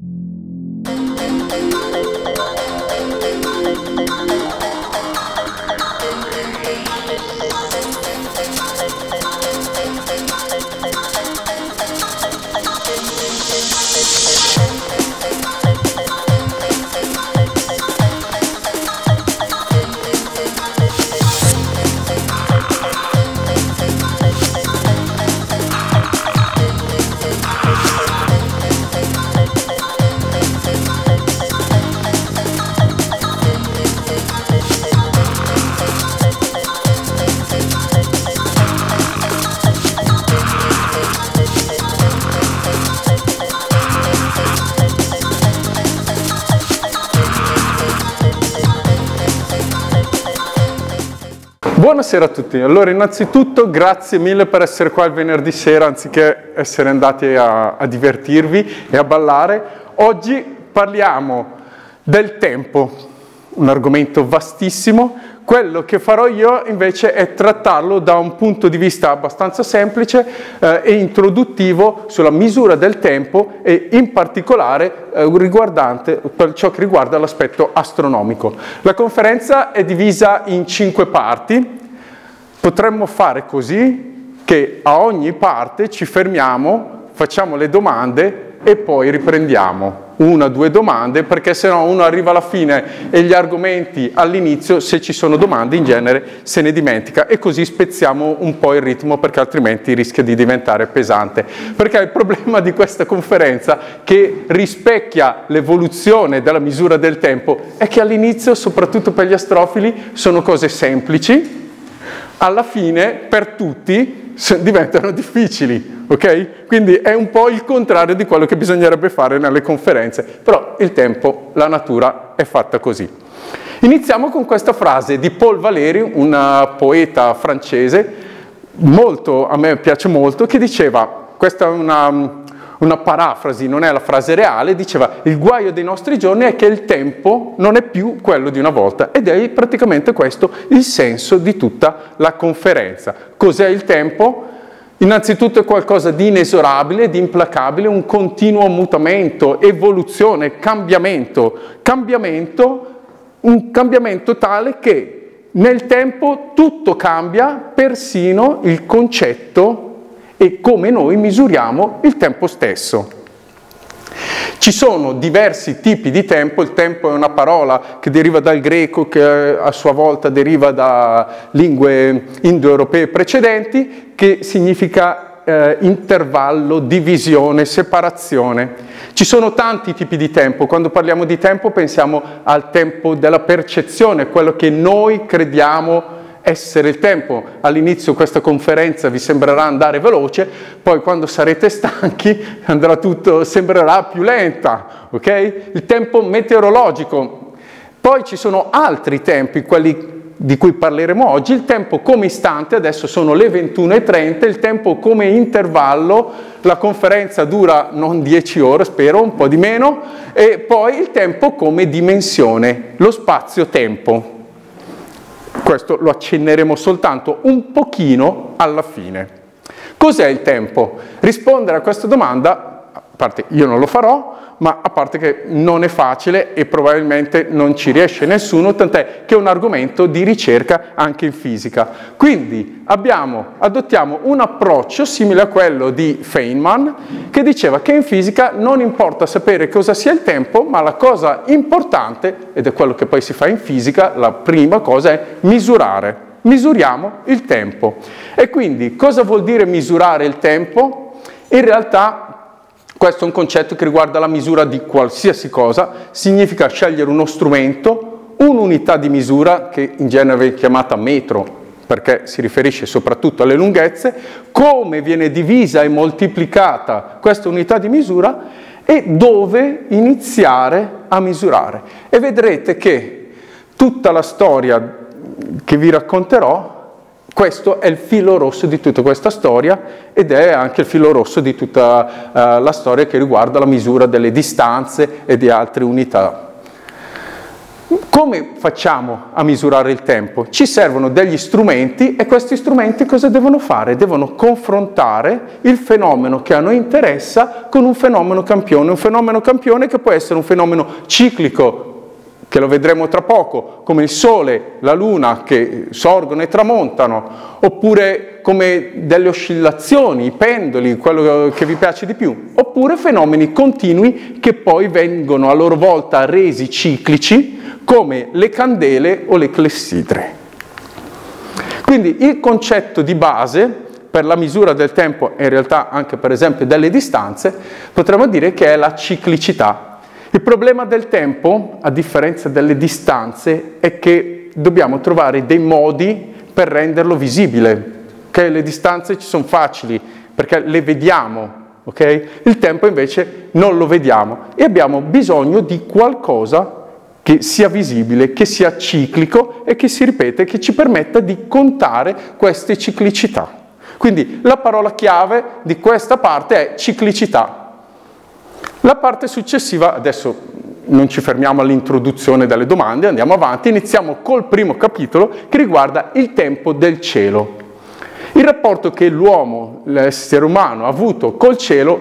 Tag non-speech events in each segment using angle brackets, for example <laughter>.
Thank you. Buonasera a tutti, allora innanzitutto grazie mille per essere qua il venerdì sera anziché essere andati a, a divertirvi e a ballare. Oggi parliamo del tempo, un argomento vastissimo, quello che farò io invece è trattarlo da un punto di vista abbastanza semplice eh, e introduttivo sulla misura del tempo e in particolare eh, riguardante per ciò che riguarda l'aspetto astronomico. La conferenza è divisa in cinque parti, potremmo fare così che a ogni parte ci fermiamo, facciamo le domande e poi riprendiamo. Una due domande perché se no uno arriva alla fine e gli argomenti all'inizio se ci sono domande in genere se ne dimentica. E così spezziamo un po' il ritmo perché altrimenti rischia di diventare pesante. Perché il problema di questa conferenza che rispecchia l'evoluzione della misura del tempo è che all'inizio soprattutto per gli astrofili sono cose semplici alla fine per tutti <laughs> diventano difficili, ok? Quindi è un po' il contrario di quello che bisognerebbe fare nelle conferenze, però il tempo, la natura è fatta così. Iniziamo con questa frase di Paul Valéry, un poeta francese, molto, a me piace molto, che diceva, questa è una, una parafrasi, non è la frase reale, diceva il guaio dei nostri giorni è che il tempo non è più quello di una volta ed è praticamente questo il senso di tutta la conferenza. Cos'è il tempo? Innanzitutto è qualcosa di inesorabile, di implacabile, un continuo mutamento, evoluzione, cambiamento, cambiamento, un cambiamento tale che nel tempo tutto cambia, persino il concetto e come noi misuriamo il tempo stesso. Ci sono diversi tipi di tempo, il tempo è una parola che deriva dal greco, che a sua volta deriva da lingue indoeuropee precedenti, che significa eh, intervallo, divisione, separazione. Ci sono tanti tipi di tempo, quando parliamo di tempo pensiamo al tempo della percezione, quello che noi crediamo essere il tempo. All'inizio questa conferenza vi sembrerà andare veloce, poi quando sarete stanchi <laughs> andrà tutto, sembrerà più lenta, ok? Il tempo meteorologico. Poi ci sono altri tempi, quelli di cui parleremo oggi, il tempo come istante, adesso sono le 21.30, il tempo come intervallo, la conferenza dura non 10 ore, spero, un po' di meno, e poi il tempo come dimensione, lo spazio-tempo. Questo lo accenneremo soltanto un pochino alla fine. Cos'è il tempo? Rispondere a questa domanda, a parte io non lo farò, ma a parte che non è facile e probabilmente non ci riesce nessuno, tant'è che è un argomento di ricerca anche in fisica. Quindi abbiamo, adottiamo un approccio simile a quello di Feynman, che diceva che in fisica non importa sapere cosa sia il tempo, ma la cosa importante, ed è quello che poi si fa in fisica, la prima cosa è misurare. Misuriamo il tempo. E quindi cosa vuol dire misurare il tempo? In realtà questo è un concetto che riguarda la misura di qualsiasi cosa, significa scegliere uno strumento, un'unità di misura che in genere è chiamata metro perché si riferisce soprattutto alle lunghezze, come viene divisa e moltiplicata questa unità di misura e dove iniziare a misurare. E vedrete che tutta la storia che vi racconterò questo è il filo rosso di tutta questa storia ed è anche il filo rosso di tutta uh, la storia che riguarda la misura delle distanze e di altre unità. Come facciamo a misurare il tempo? Ci servono degli strumenti e questi strumenti cosa devono fare? Devono confrontare il fenomeno che a noi interessa con un fenomeno campione, un fenomeno campione che può essere un fenomeno ciclico che lo vedremo tra poco, come il Sole, la Luna che sorgono e tramontano, oppure come delle oscillazioni, i pendoli, quello che vi piace di più, oppure fenomeni continui che poi vengono a loro volta resi ciclici, come le candele o le clessidre. Quindi il concetto di base per la misura del tempo e in realtà anche per esempio delle distanze, potremmo dire che è la ciclicità il problema del tempo, a differenza delle distanze, è che dobbiamo trovare dei modi per renderlo visibile. Okay? Le distanze ci sono facili perché le vediamo, okay? il tempo invece non lo vediamo e abbiamo bisogno di qualcosa che sia visibile, che sia ciclico e che si ripete, che ci permetta di contare queste ciclicità. Quindi la parola chiave di questa parte è ciclicità. La parte successiva, adesso non ci fermiamo all'introduzione delle domande, andiamo avanti, iniziamo col primo capitolo che riguarda il tempo del cielo. Il rapporto che l'uomo, l'essere umano, ha avuto col cielo,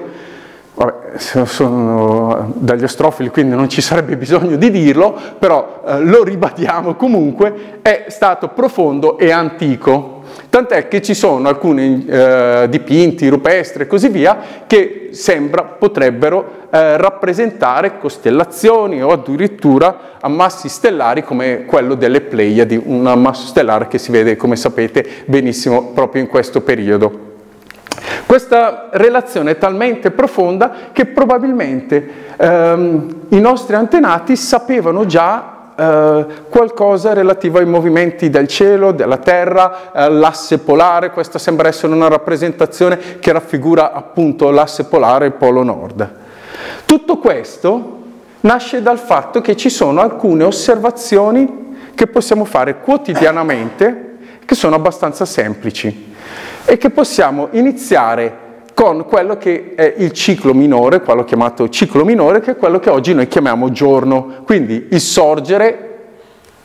vabbè, sono dagli astrofili quindi non ci sarebbe bisogno di dirlo, però eh, lo ribadiamo comunque, è stato profondo e antico. Tant'è che ci sono alcuni eh, dipinti, rupestri e così via che sembra potrebbero eh, rappresentare costellazioni o addirittura ammassi stellari come quello delle Pleiadi, un ammasso stellare che si vede, come sapete, benissimo proprio in questo periodo. Questa relazione è talmente profonda che probabilmente ehm, i nostri antenati sapevano già eh, qualcosa relativo ai movimenti del cielo, della terra, eh, l'asse polare, questa sembra essere una rappresentazione che raffigura appunto l'asse polare e il polo nord. Tutto questo nasce dal fatto che ci sono alcune osservazioni che possiamo fare quotidianamente che sono abbastanza semplici e che possiamo iniziare con quello che è il ciclo minore, quello chiamato ciclo minore, che è quello che oggi noi chiamiamo giorno, quindi il sorgere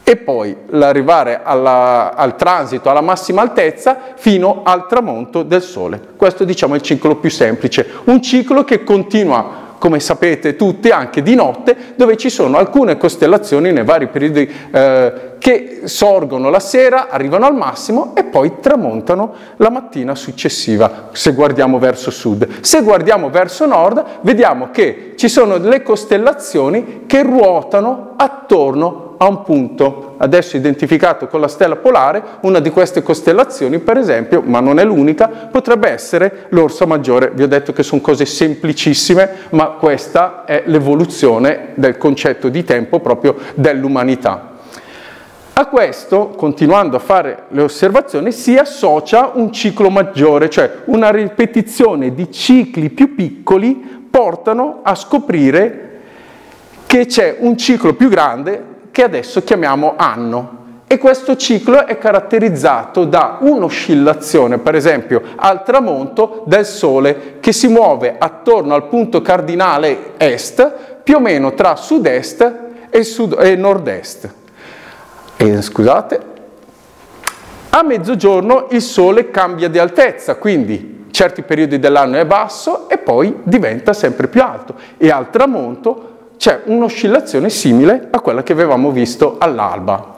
e poi l'arrivare alla, al transito alla massima altezza fino al tramonto del Sole. Questo diciamo è il ciclo più semplice, un ciclo che continua come sapete tutti, anche di notte, dove ci sono alcune costellazioni nei vari periodi eh, che sorgono la sera, arrivano al massimo e poi tramontano la mattina successiva, se guardiamo verso sud. Se guardiamo verso nord, vediamo che ci sono delle costellazioni che ruotano attorno a un punto adesso identificato con la stella polare, una di queste costellazioni, per esempio, ma non è l'unica, potrebbe essere l'Orsa Maggiore. Vi ho detto che sono cose semplicissime, ma questa è l'evoluzione del concetto di tempo proprio dell'umanità. A questo, continuando a fare le osservazioni, si associa un ciclo maggiore, cioè una ripetizione di cicli più piccoli portano a scoprire che c'è un ciclo più grande che adesso chiamiamo anno. E questo ciclo è caratterizzato da un'oscillazione, per esempio al tramonto del Sole, che si muove attorno al punto cardinale est, più o meno tra sud-est e, sud- e nord-est. E, scusate, a mezzogiorno il Sole cambia di altezza, quindi certi periodi dell'anno è basso e poi diventa sempre più alto e al tramonto c'è un'oscillazione simile a quella che avevamo visto all'alba.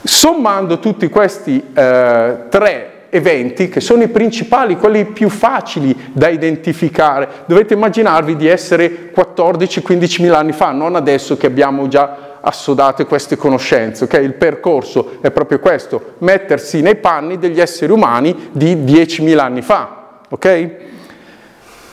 Sommando tutti questi eh, tre eventi, che sono i principali, quelli più facili da identificare, dovete immaginarvi di essere 14-15 mila anni fa, non adesso che abbiamo già assodate queste conoscenze. Okay? Il percorso è proprio questo, mettersi nei panni degli esseri umani di 10.000 anni fa. Okay?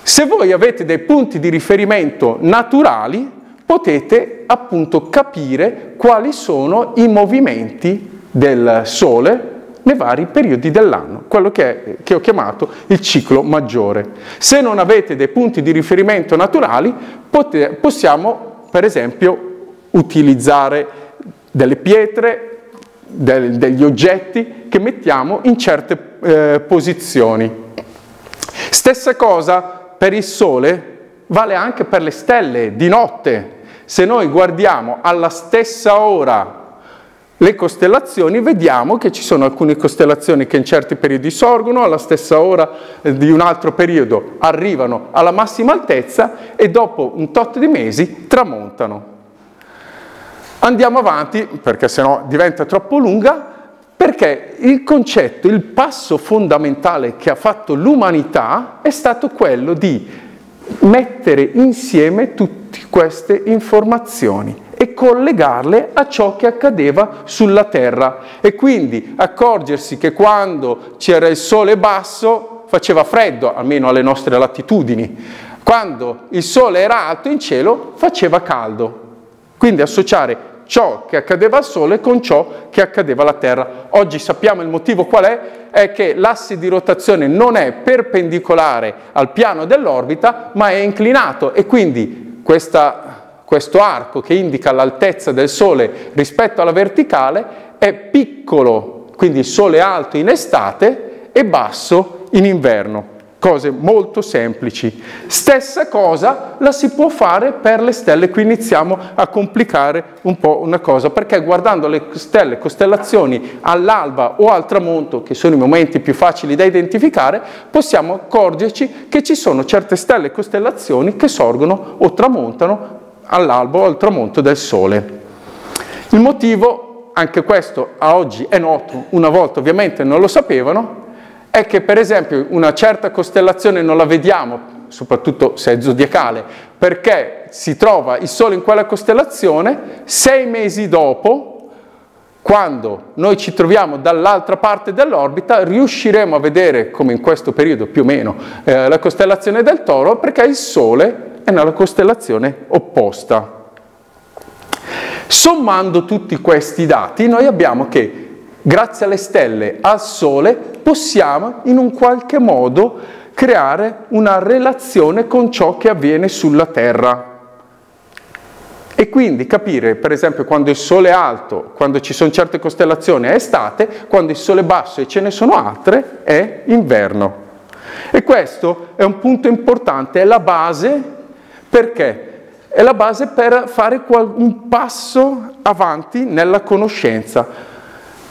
Se voi avete dei punti di riferimento naturali, potete appunto capire quali sono i movimenti del Sole nei vari periodi dell'anno, quello che, è, che, ho chiamato il ciclo maggiore. Se non avete dei punti di riferimento naturali, pote, possiamo per esempio utilizzare delle pietre, del, degli oggetti che mettiamo in certe eh, posizioni. Stessa cosa per il Sole vale anche per le stelle di notte Se noi guardiamo alla stessa ora le costellazioni, vediamo che ci sono alcune costellazioni che in certi periodi sorgono, alla stessa ora di un altro periodo arrivano alla massima altezza e dopo un tot di mesi tramontano. Andiamo avanti, perché sennò diventa troppo lunga, perché il concetto, il passo fondamentale che ha fatto l'umanità è stato quello di mettere insieme tutte queste informazioni e collegarle a ciò che accadeva sulla Terra e quindi accorgersi che quando c'era il sole basso faceva freddo, almeno alle nostre latitudini, quando il sole era alto in cielo faceva caldo. Quindi associare ciò che accadeva al Sole con ciò che accadeva alla Terra. Oggi sappiamo il motivo qual è? È che l'asse di rotazione non è perpendicolare al piano dell'orbita, ma è inclinato e quindi questa, questo arco che indica l'altezza del Sole rispetto alla verticale è piccolo, quindi il Sole è alto in estate e basso in inverno cose molto semplici. Stessa cosa la si può fare per le stelle, qui iniziamo a complicare un po' una cosa, perché guardando le stelle, costellazioni all'alba o al tramonto, che sono i momenti più facili da identificare, possiamo accorgerci che ci sono certe stelle e costellazioni che sorgono o tramontano all'alba o al tramonto del Sole. Il motivo, anche questo a oggi è noto, una volta ovviamente non lo sapevano, è che per esempio una certa costellazione non la vediamo, soprattutto se è zodiacale, perché si trova il Sole in quella costellazione, sei mesi dopo, quando noi ci troviamo dall'altra parte dell'orbita, riusciremo a vedere, come in questo periodo più o meno, eh, la costellazione del Toro, perché il Sole è nella costellazione opposta. Sommando tutti questi dati, noi abbiamo che grazie alle stelle, al Sole, possiamo in un qualche modo creare una relazione con ciò che avviene sulla Terra. E quindi capire, per esempio, quando il Sole è alto, quando ci sono certe costellazioni è estate, quando il Sole è basso e ce ne sono altre è inverno. E questo è un punto importante, è la base perché? È la base per fare un passo avanti nella conoscenza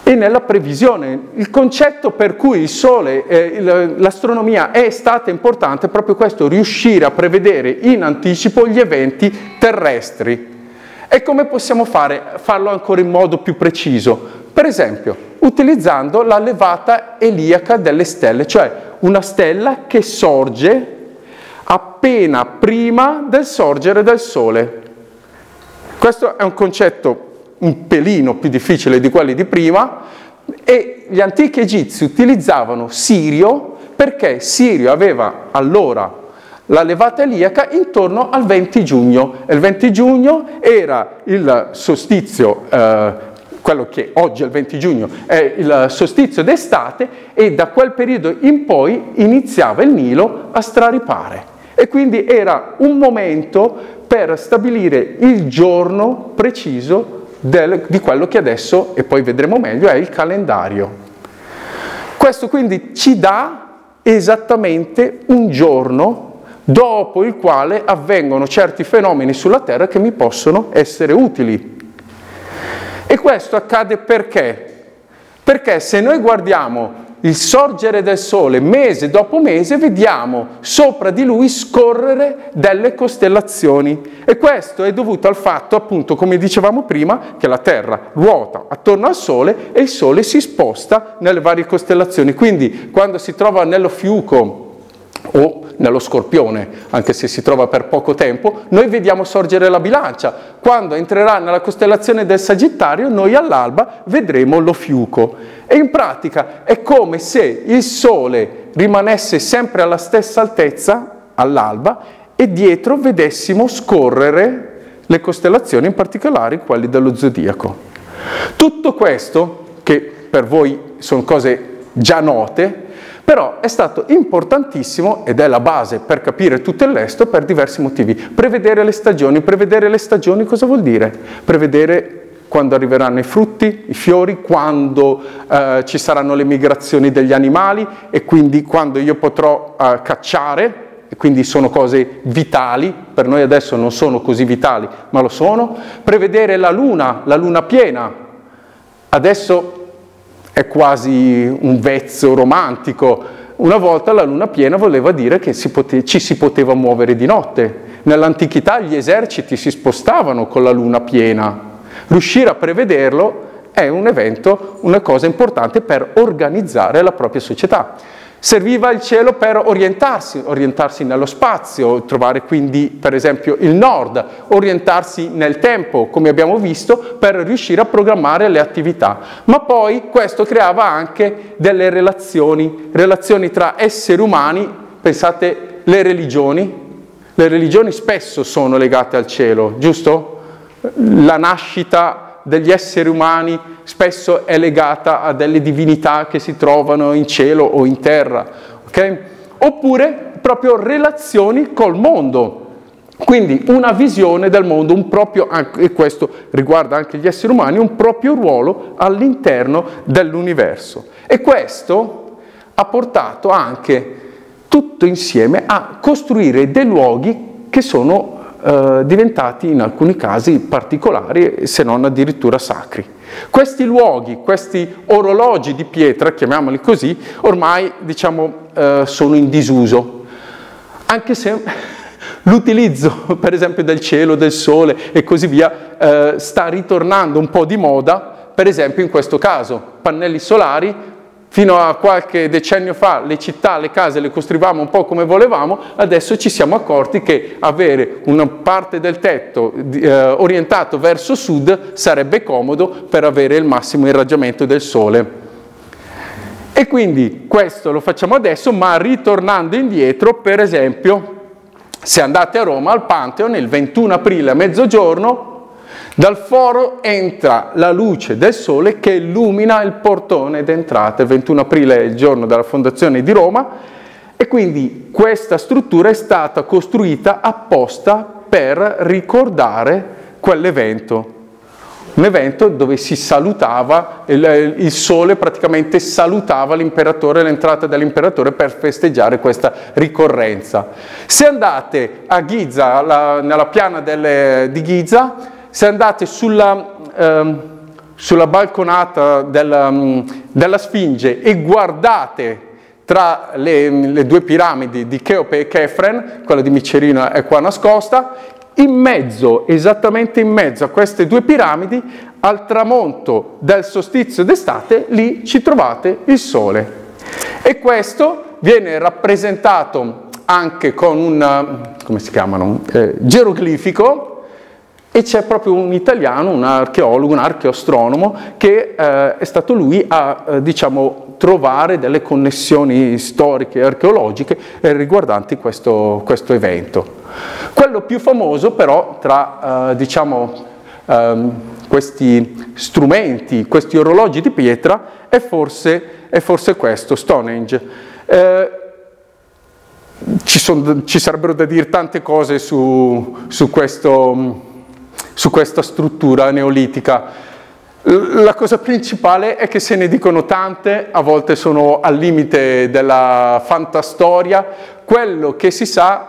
e nella previsione. Il concetto per cui il Sole, eh, l'astronomia è stata importante è proprio questo, riuscire a prevedere in anticipo gli eventi terrestri. E come possiamo fare? Farlo ancora in modo più preciso. Per esempio, utilizzando la levata eliaca delle stelle, cioè una stella che sorge appena prima del sorgere del Sole. Questo è un concetto un pelino più difficile di quelli di prima, e gli antichi egizi utilizzavano Sirio perché Sirio aveva allora la levata eliaca intorno al 20 giugno. E il 20 giugno era il solstizio, eh, quello che oggi è il 20 giugno, è il solstizio d'estate e da quel periodo in poi iniziava il Nilo a straripare. E quindi era un momento per stabilire il giorno preciso del, di quello che adesso, e poi vedremo meglio, è il calendario. Questo quindi ci dà esattamente un giorno dopo il quale avvengono certi fenomeni sulla Terra che mi possono essere utili. E questo accade perché? Perché se noi guardiamo il sorgere del sole mese dopo mese vediamo sopra di lui scorrere delle costellazioni. E questo è dovuto al fatto appunto come dicevamo prima che la Terra ruota attorno al sole e il sole si sposta nelle varie costellazioni. Quindi quando si trova nello fiuco o nello scorpione, anche se si trova per poco tempo, noi vediamo sorgere la bilancia. Quando entrerà nella costellazione del Sagittario, noi all'alba vedremo lo fiuco. E in pratica è come se il Sole rimanesse sempre alla stessa altezza all'alba e dietro vedessimo scorrere le costellazioni, in particolare quelle dello zodiaco. Tutto questo, che per voi sono cose già note, però è stato importantissimo ed è la base per capire tutto il resto per diversi motivi. Prevedere le stagioni, prevedere le stagioni cosa vuol dire? Prevedere quando arriveranno i frutti, i fiori, quando eh, ci saranno le migrazioni degli animali e quindi quando io potrò eh, cacciare quindi sono cose vitali, per noi adesso non sono così vitali, ma lo sono. Prevedere la luna, la luna piena, adesso è quasi un vezzo romantico. Una volta la luna piena voleva dire che si pote- ci si poteva muovere di notte. Nell'antichità gli eserciti si spostavano con la luna piena. Riuscire a prevederlo è un evento, una cosa importante per organizzare la propria società. Serviva il cielo per orientarsi, orientarsi nello spazio, trovare quindi per esempio il nord, orientarsi nel tempo, come abbiamo visto, per riuscire a programmare le attività. Ma poi questo creava anche delle relazioni, relazioni tra esseri umani, pensate le religioni, le religioni spesso sono legate al cielo, giusto? La nascita degli esseri umani spesso è legata a delle divinità che si trovano in cielo o in terra, okay? oppure proprio relazioni col mondo. Quindi una visione del mondo, un proprio, e questo riguarda anche gli esseri umani, un proprio ruolo all'interno dell'universo. E questo ha portato anche tutto insieme a costruire dei luoghi che sono eh, diventati in alcuni casi particolari, se non addirittura sacri. Questi luoghi, questi orologi di pietra, chiamiamoli così, ormai diciamo, eh, sono in disuso, anche se <laughs> l'utilizzo per esempio del cielo, del sole e così via eh, sta ritornando un po' di moda, per esempio in questo caso, pannelli solari Fino a qualche decennio fa le città, le case le costruivamo un po' come volevamo, adesso ci siamo accorti che avere una parte del tetto eh, orientato verso sud sarebbe comodo per avere il massimo irraggiamento del sole. E quindi questo lo facciamo adesso, ma ritornando indietro, per esempio, se andate a Roma al Pantheon il 21 aprile a mezzogiorno dal foro entra la luce del sole che illumina il portone d'entrata. Il 21 aprile è il giorno della fondazione di Roma e quindi questa struttura è stata costruita apposta per ricordare quell'evento. Un evento dove si salutava, il, sole praticamente salutava l'imperatore, l'entrata dell'imperatore per festeggiare questa ricorrenza. Se andate a Giza, la, nella piana delle, di Giza, se andate sulla, ehm, sulla balconata della, mm, della, Sfinge e guardate tra le, le, due piramidi di Cheope e Kefren, quella di Micerino è qua nascosta, in mezzo, esattamente in mezzo a queste due piramidi, al tramonto del solstizio d'estate, lì ci trovate il Sole. E questo viene rappresentato anche con un, come si chiamano, eh, geroglifico, e c'è proprio un italiano, un archeologo, un archeostronomo, che eh, è stato lui a eh, diciamo, trovare delle connessioni storiche e archeologiche eh, riguardanti questo, questo, evento. Quello più famoso però tra eh, diciamo, ehm, questi strumenti, questi orologi di pietra, è forse, è forse questo, Stonehenge. Eh, ci, son, ci, sarebbero da dire tante cose su, su questo su questa struttura neolitica. La cosa principale è che se ne dicono tante, a volte sono al limite della fantastoria, quello che si sa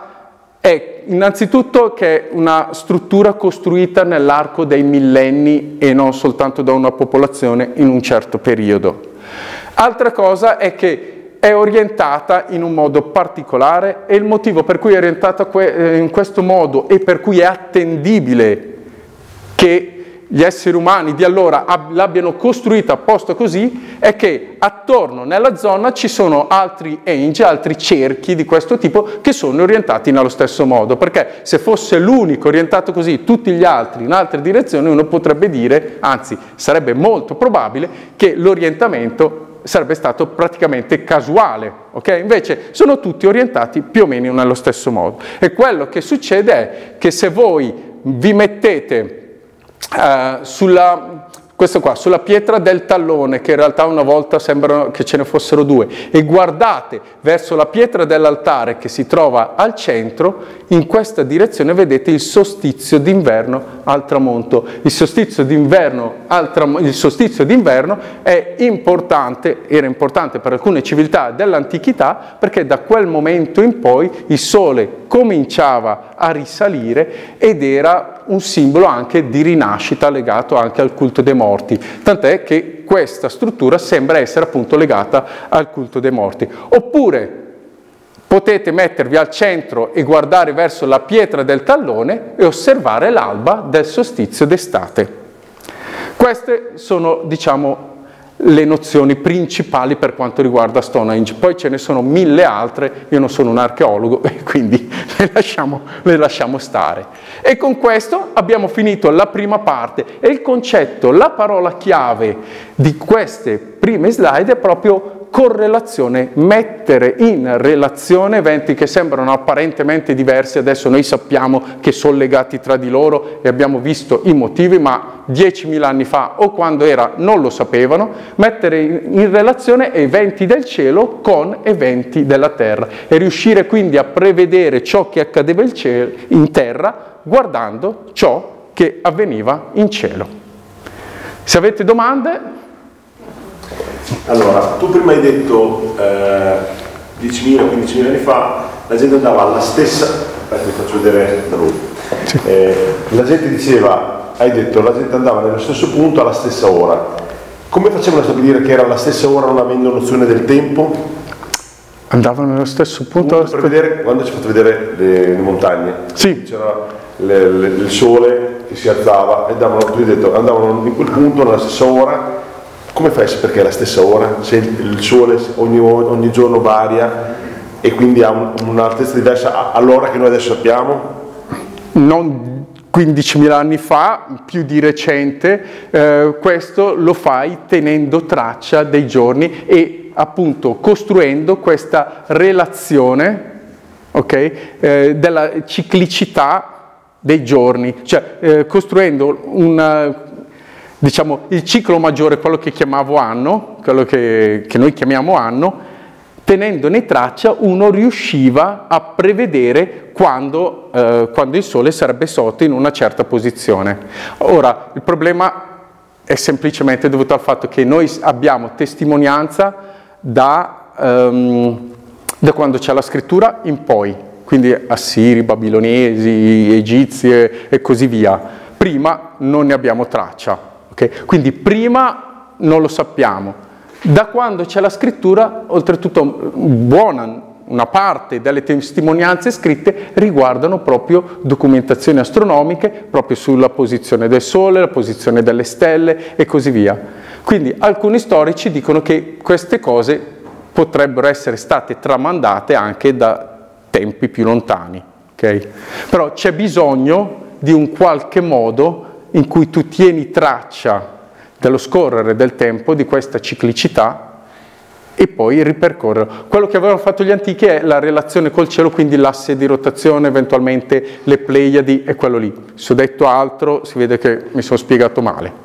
è innanzitutto che è una struttura costruita nell'arco dei millenni e non soltanto da una popolazione in un certo periodo. Altra cosa è che è orientata in un modo particolare e il motivo per cui è orientata eh, in questo modo e per cui è attendibile che gli esseri umani di allora l'abbiano costruita apposta così è che attorno nella zona ci sono altri angel, altri cerchi di questo tipo che sono orientati nello stesso modo, perché se fosse l'unico orientato così, tutti gli altri in altre direzioni, uno potrebbe dire, anzi sarebbe molto probabile che l'orientamento sarebbe stato praticamente casuale, ok? Invece sono tutti orientati più o meno nello stesso modo. E quello che succede è che se voi vi mettete eh, sulla, qua, sulla pietra del tallone, che in realtà una volta sembrano che ce ne fossero due, e guardate verso la pietra dell'altare che si trova al centro, in questa direzione vedete il solstizio d'inverno al tramonto. Il solstizio d'inverno, tram- il solstizio d'inverno è importante, era importante per alcune civiltà dell'antichità, perché da quel momento in poi il sole cominciava a risalire ed era un simbolo anche di rinascita legato anche al culto dei morti, tant'è che questa struttura sembra essere appunto legata al culto dei morti. Oppure potete mettervi al centro e guardare verso la pietra del tallone e osservare l'alba del solstizio d'estate. Queste sono, diciamo, le nozioni principali per quanto riguarda Stonehenge. Poi ce ne sono mille altre, io non sono un archeologo <laughs> e quindi le lasciamo, le lasciamo stare. E con questo abbiamo finito la prima parte e il concetto, la parola chiave di queste prime slide è proprio correlazione, mettere in relazione eventi che sembrano apparentemente diversi, adesso noi sappiamo che sono legati tra di loro e abbiamo visto i motivi, ma 10.000 anni fa o quando era non lo sapevano, mettere in relazione eventi del cielo con eventi della terra e riuscire quindi a prevedere ciò che accadeva in terra guardando ciò che avveniva in cielo. Se avete domande allora, tu prima hai detto eh, 10.000-15.000 anni fa la gente andava alla stessa, aspetta vi faccio vedere da lui, eh, la gente diceva, hai detto, la gente andava nello stesso punto alla stessa ora. Come facevano a stabilire che era alla stessa ora non avendo nozione del tempo? Andavano nello stesso punto? per vedere, quando ci fate vedere le, le montagne, sì. c'era le, le, il sole che si alzava e andavano, tu hai detto, andavano in quel punto nella stessa ora come fai a sapere che è la stessa ora? Se il sole ogni, ogni giorno varia e quindi ha un, un'altezza diversa all'ora che noi adesso sappiamo? Non 15.000 anni fa, più di recente, eh, questo lo fai tenendo traccia dei giorni e appunto costruendo questa relazione okay, eh, della ciclicità dei giorni, cioè eh, costruendo una diciamo, il ciclo maggiore, quello che chiamavo anno, quello che, che noi chiamiamo anno, tenendone traccia uno riusciva a prevedere quando, eh, quando, il Sole sarebbe sotto in una certa posizione. Ora, il problema è semplicemente dovuto al fatto che noi abbiamo testimonianza da, um, da quando c'è la scrittura in poi, quindi assiri, babilonesi, egizi e, e così via. Prima non ne abbiamo traccia. Okay? Quindi prima non lo sappiamo. Da quando c'è la scrittura, oltretutto buona, una parte delle testimonianze scritte riguardano proprio documentazioni astronomiche, proprio sulla posizione del Sole, la posizione delle stelle e così via. Quindi alcuni storici dicono che queste cose potrebbero essere state tramandate anche da tempi più lontani. Okay? Però c'è bisogno di un qualche modo in cui tu tieni traccia dello scorrere del tempo, di questa ciclicità, e poi ripercorrere. Quello che avevano fatto gli antichi è la relazione col cielo, quindi l'asse di rotazione, eventualmente le Pleiadi e quello lì. Se ho detto altro si vede che mi sono spiegato male.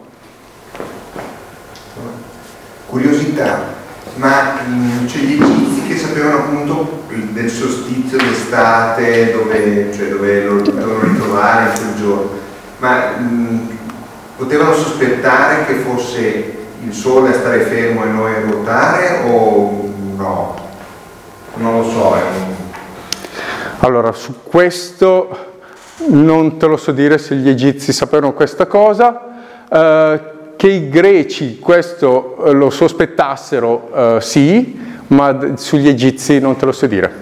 Curiosità, ma mh, cioè, gli egizi che sapevano appunto del solstizio d'estate, dove, cioè, dove lo dovevano ritrovare in quel giorno, ma mh, potevano sospettare che fosse il sole a stare fermo e noi a ruotare o no? Non lo so. Un... Allora, su questo non te lo so dire se gli egizi sapevano questa cosa. Eh, che i greci questo eh, lo sospettassero, eh, sì, ma sugli egizi non te lo so dire.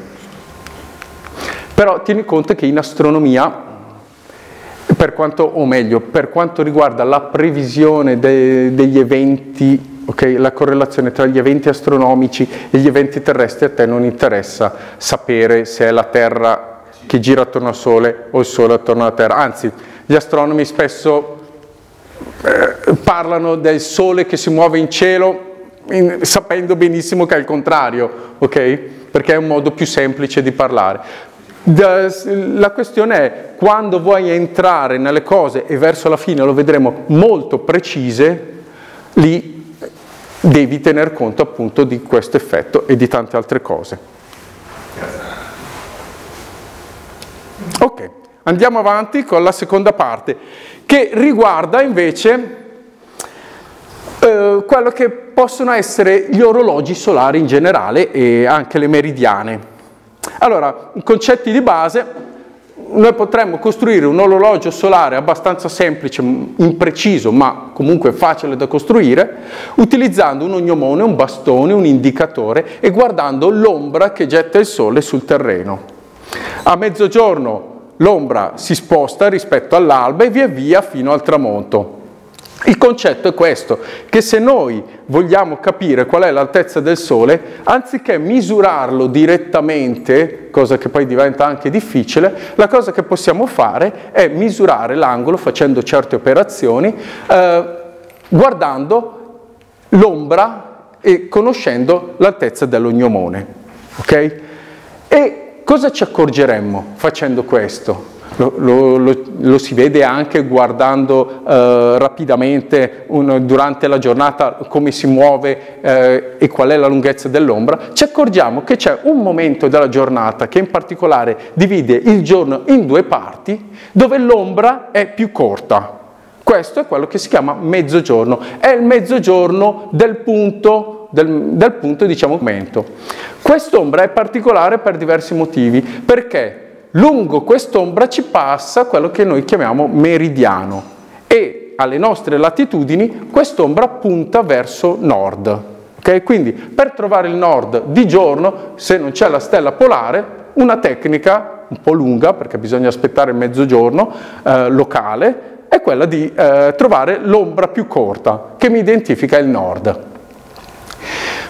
Però tieni conto che in astronomia per quanto, o meglio, per quanto riguarda la previsione de, degli eventi, okay, la correlazione tra gli eventi astronomici e gli eventi terrestri, a te non interessa sapere se è la Terra che gira attorno al Sole o il Sole attorno alla Terra. Anzi, gli astronomi spesso eh, parlano del Sole che si muove in cielo in, sapendo benissimo che è il contrario, ok? Perché è un modo più semplice di parlare. La questione è quando vuoi entrare nelle cose, e verso la fine lo vedremo molto precise, lì devi tener conto appunto di questo effetto e di tante altre cose. Ok, andiamo avanti con la seconda parte che riguarda invece eh, quello che possono essere gli orologi solari in generale e anche le meridiane. Allora, concetti di base, noi potremmo costruire un orologio solare abbastanza semplice, impreciso, ma comunque facile da costruire, utilizzando un ognomone, un bastone, un indicatore e guardando l'ombra che getta il sole sul terreno. A mezzogiorno l'ombra si sposta rispetto all'alba e via via fino al tramonto. Il concetto è questo, che se noi vogliamo capire qual è l'altezza del Sole, anziché misurarlo direttamente, cosa che poi diventa anche difficile, la cosa che possiamo fare è misurare l'angolo facendo certe operazioni, eh, guardando l'ombra e conoscendo l'altezza dell'ognomone. Okay? E cosa ci accorgeremmo facendo questo? Lo, lo, lo, lo, si vede anche guardando eh, rapidamente un, durante la giornata come si muove eh, e qual è la lunghezza dell'ombra, ci accorgiamo che c'è un momento della giornata che in particolare divide il giorno in due parti dove l'ombra è più corta. Questo è quello che si chiama mezzogiorno, è il mezzogiorno del punto, del, del punto diciamo, momento. Quest'ombra è particolare per diversi motivi, perché lungo quest'ombra ci passa quello che noi chiamiamo meridiano e alle nostre latitudini quest'ombra punta verso nord. Okay? Quindi per trovare il nord di giorno, se non c'è la stella polare, una tecnica un po' lunga, perché bisogna aspettare mezzogiorno eh, locale, è quella di eh, trovare l'ombra più corta che mi identifica il nord.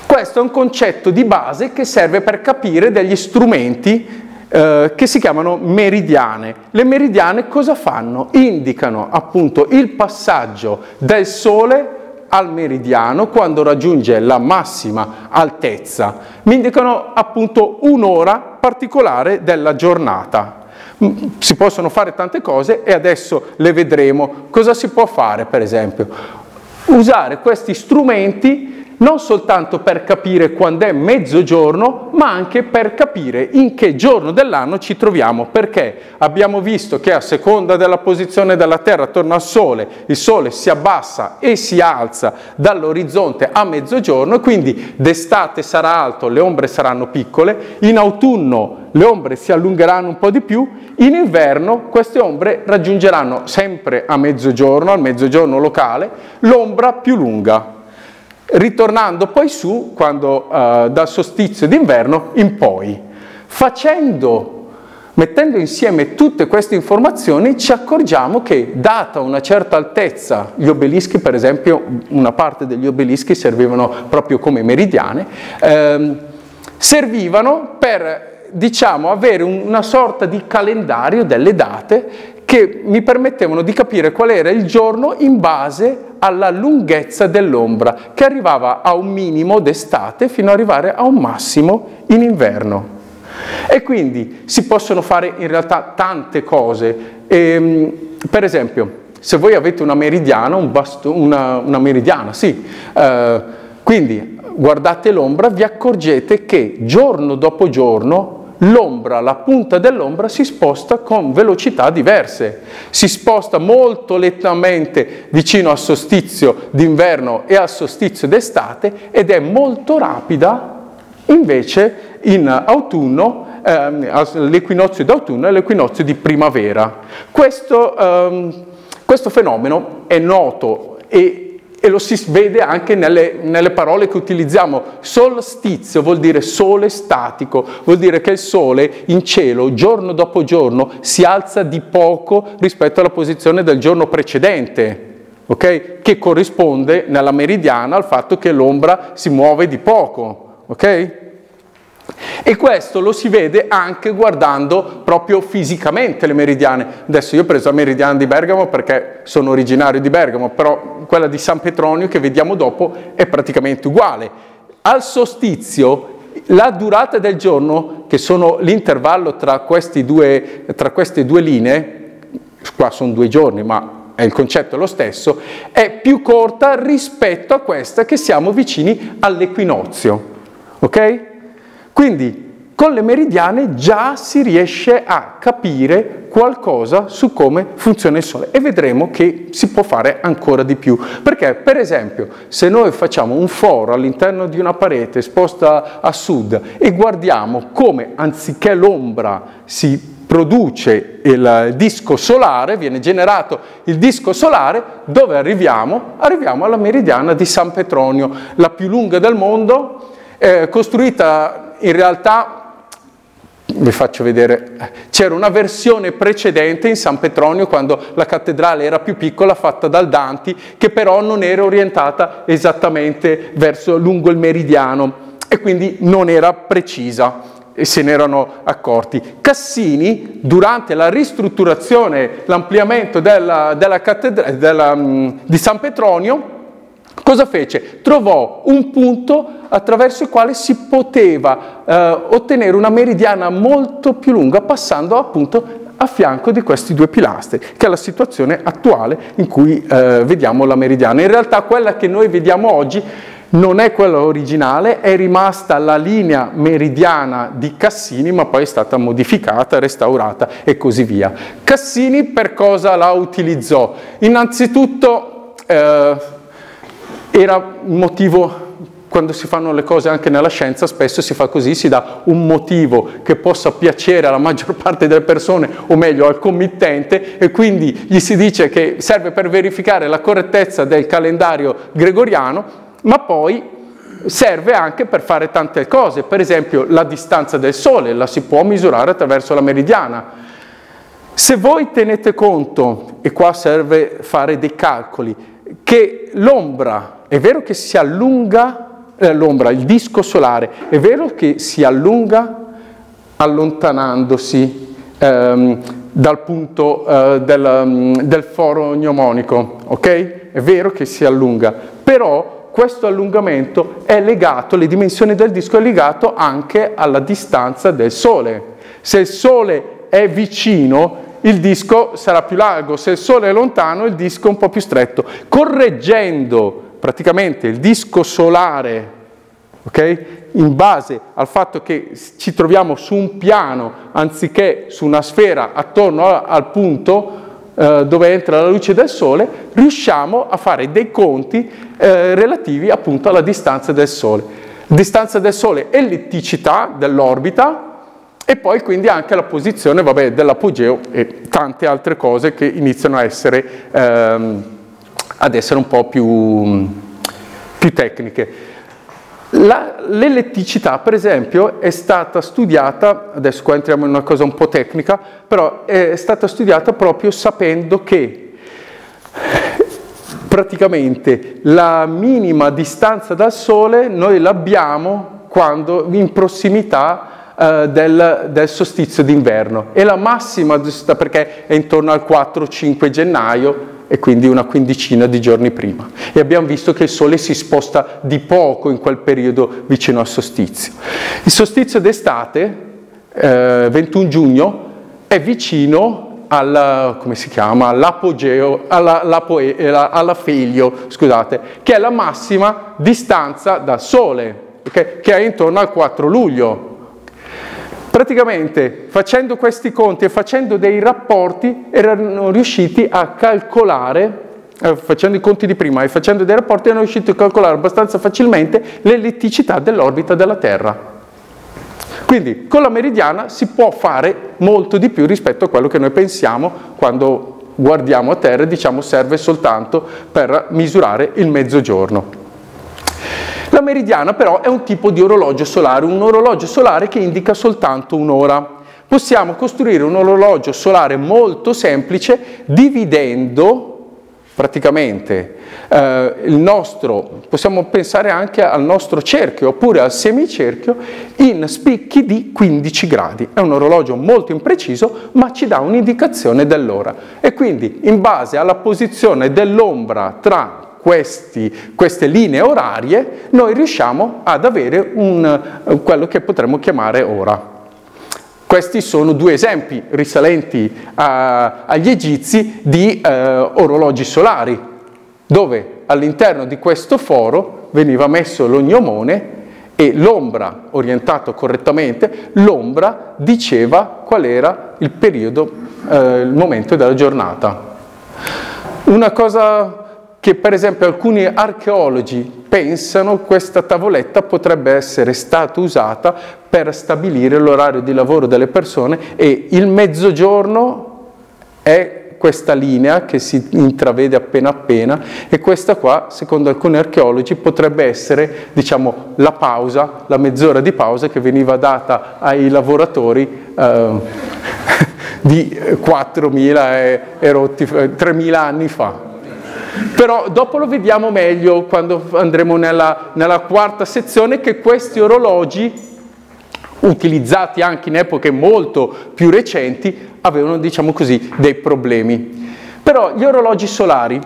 Questo è un concetto di base che serve per capire degli strumenti eh, che si chiamano meridiane. Le meridiane cosa fanno? Indicano appunto il passaggio del Sole al meridiano quando raggiunge la massima altezza. Mi indicano appunto un'ora particolare della giornata. Mm, si possono fare tante cose e adesso le vedremo. Cosa si può fare per esempio? Usare questi strumenti non soltanto per capire quando è mezzogiorno, ma anche per capire in che giorno dell'anno ci troviamo, perché abbiamo visto che a seconda della posizione della Terra attorno al Sole, il Sole si abbassa e si alza dall'orizzonte a mezzogiorno, quindi d'estate sarà alto, le ombre saranno piccole, in autunno le ombre si allungheranno un po' di più, in inverno queste ombre raggiungeranno sempre a mezzogiorno, al mezzogiorno locale, l'ombra più lunga ritornando poi su quando, uh, dal solstizio d'inverno in poi. Facendo, mettendo insieme tutte queste informazioni, ci accorgiamo che data una certa altezza, gli obelischi per esempio, una parte degli obelischi servivano proprio come meridiane, ehm, servivano per diciamo, avere una sorta di calendario delle date che mi permettevano di capire qual era il giorno in base alla lunghezza dell'ombra, che arrivava a un minimo d'estate fino ad arrivare a un massimo in inverno. E quindi si possono fare in realtà tante cose. E, ehm, per esempio, se voi avete una meridiana, un basto, una, una, meridiana, sì, eh, quindi guardate l'ombra, vi accorgete che giorno dopo giorno l'ombra, la punta dell'ombra si sposta con velocità diverse. Si sposta molto lentamente vicino al solstizio d'inverno e al solstizio d'estate ed è molto rapida invece in autunno, eh, l'equinozio d'autunno e l'equinozio di primavera. Questo, ehm, questo fenomeno è noto e e lo si vede anche nelle, nelle, parole che utilizziamo. Solstizio vuol dire sole statico, vuol dire che il sole in cielo giorno dopo giorno si alza di poco rispetto alla posizione del giorno precedente, okay? che corrisponde nella meridiana al fatto che l'ombra si muove di poco. Okay? E questo lo si vede anche guardando proprio fisicamente le meridiane. Adesso io ho preso la meridiana di Bergamo perché sono originario di Bergamo, però quella di San Petronio che vediamo dopo è praticamente uguale. Al solstizio la durata del giorno, che sono l'intervallo tra, tra, queste due linee, qua sono due giorni, ma il concetto è lo stesso, è più corta rispetto a questa che siamo vicini all'equinozio. Ok? Quindi con le meridiane già si riesce a capire qualcosa su come funziona il Sole e vedremo che si può fare ancora di più. Perché, per esempio, se noi facciamo un foro all'interno di una parete esposta a sud e guardiamo come anziché l'ombra si produce il disco solare, viene generato il disco solare, dove arriviamo? Arriviamo alla meridiana di San Petronio, la più lunga del mondo, eh, costruita in realtà vi faccio vedere, c'era una versione precedente in San Petronio quando la cattedrale era più piccola fatta dal Danti che però non era orientata esattamente verso lungo il meridiano e quindi non era precisa e se ne erano accorti. Cassini, durante la ristrutturazione, l'ampliamento della, della cattedrale, di San Petronio, Cosa fece? Trovò un punto attraverso il quale si poteva eh, ottenere una meridiana molto più lunga passando appunto a fianco di questi due pilastri, che è la situazione attuale in cui eh, vediamo la meridiana. In realtà quella che noi vediamo oggi non è quella originale, è rimasta la linea meridiana di Cassini, ma poi è stata modificata, restaurata e così via. Cassini per cosa la utilizzò? Innanzitutto eh, era un motivo quando si fanno le cose anche nella scienza spesso si fa così, si dà un motivo che possa piacere alla maggior <laughs> parte delle persone o meglio al committente e quindi gli si dice che serve per verificare la correttezza del calendario gregoriano, ma poi serve anche per fare tante cose, per esempio la distanza del Sole la si può misurare attraverso la meridiana. Se voi tenete conto, e qua serve fare dei calcoli, che l'ombra è vero che si allunga eh, l'ombra, il disco solare, è vero che si allunga allontanandosi ehm, dal punto eh, del, mm, del foro gnomonico, ok? È vero che si allunga, però questo allungamento è legato, le dimensioni del disco è legato anche alla distanza del Sole. Se il Sole è vicino, il disco sarà più largo, se il Sole è lontano, il disco è un po' più stretto. Correggendo praticamente il disco solare, okay, in base al fatto che ci troviamo su un piano anziché su una sfera attorno al punto eh, dove entra la luce del Sole, riusciamo a fare dei conti eh, relativi appunto alla distanza del Sole. Distanza del Sole e l'elettricità dell'orbita e poi quindi anche la posizione vabbè, dell'apogeo e tante altre cose che iniziano a essere... Ehm, ad essere un po' più, più tecniche. l'elettricità, per esempio, è stata studiata, adesso qua entriamo in una cosa un po' tecnica, però è stata studiata proprio sapendo che praticamente la minima distanza dal Sole noi l'abbiamo quando in prossimità eh, del, del, solstizio d'inverno e la massima, perché è intorno al 4-5 gennaio, e quindi una quindicina di giorni prima. E abbiamo visto che il Sole si sposta di poco in quel periodo vicino al solstizio. Il solstizio d'estate, eh, 21 giugno, è vicino alla, come si chiama, all'apogeo, alla, all'apoe, alla felio, scusate, che è la massima distanza dal Sole, okay? che è intorno al 4 luglio, Praticamente facendo questi conti e facendo dei rapporti erano riusciti a calcolare, eh, facendo i conti di prima e facendo dei rapporti erano riusciti a calcolare abbastanza facilmente l'elettricità dell'orbita della Terra. Quindi con la meridiana si può fare molto di più rispetto a quello che noi pensiamo quando guardiamo a terra e diciamo serve soltanto per misurare il mezzogiorno. La meridiana però è un tipo di orologio solare, un orologio solare che indica soltanto un'ora. Possiamo costruire un orologio solare molto semplice dividendo praticamente eh, il nostro, possiamo pensare anche al nostro cerchio oppure al semicerchio in spicchi di 15 gradi. È un orologio molto impreciso ma ci dà un'indicazione dell'ora e quindi in base alla posizione dell'ombra tra questi, queste linee orarie, noi riusciamo ad avere un, quello che potremmo chiamare ora. Questi sono due esempi risalenti a, agli egizi di eh, orologi solari, dove all'interno di questo foro veniva messo l'ognomone e l'ombra, orientato correttamente, l'ombra diceva qual era il periodo, eh, il momento della giornata. Una cosa che per esempio alcuni archeologi pensano questa tavoletta potrebbe essere stata usata per stabilire l'orario di lavoro delle persone e il mezzogiorno è questa linea che si intravede appena appena e questa qua, secondo alcuni archeologi, potrebbe essere diciamo, la pausa, la mezz'ora di pausa che veniva data ai lavoratori eh, <laughs> di 4.000 e, e rotti, 3.000 anni fa. Però dopo lo vediamo meglio quando andremo nella, nella quarta sezione che questi orologi utilizzati anche in epoche molto più recenti, avevano, diciamo così, dei problemi. Però gli orologi solari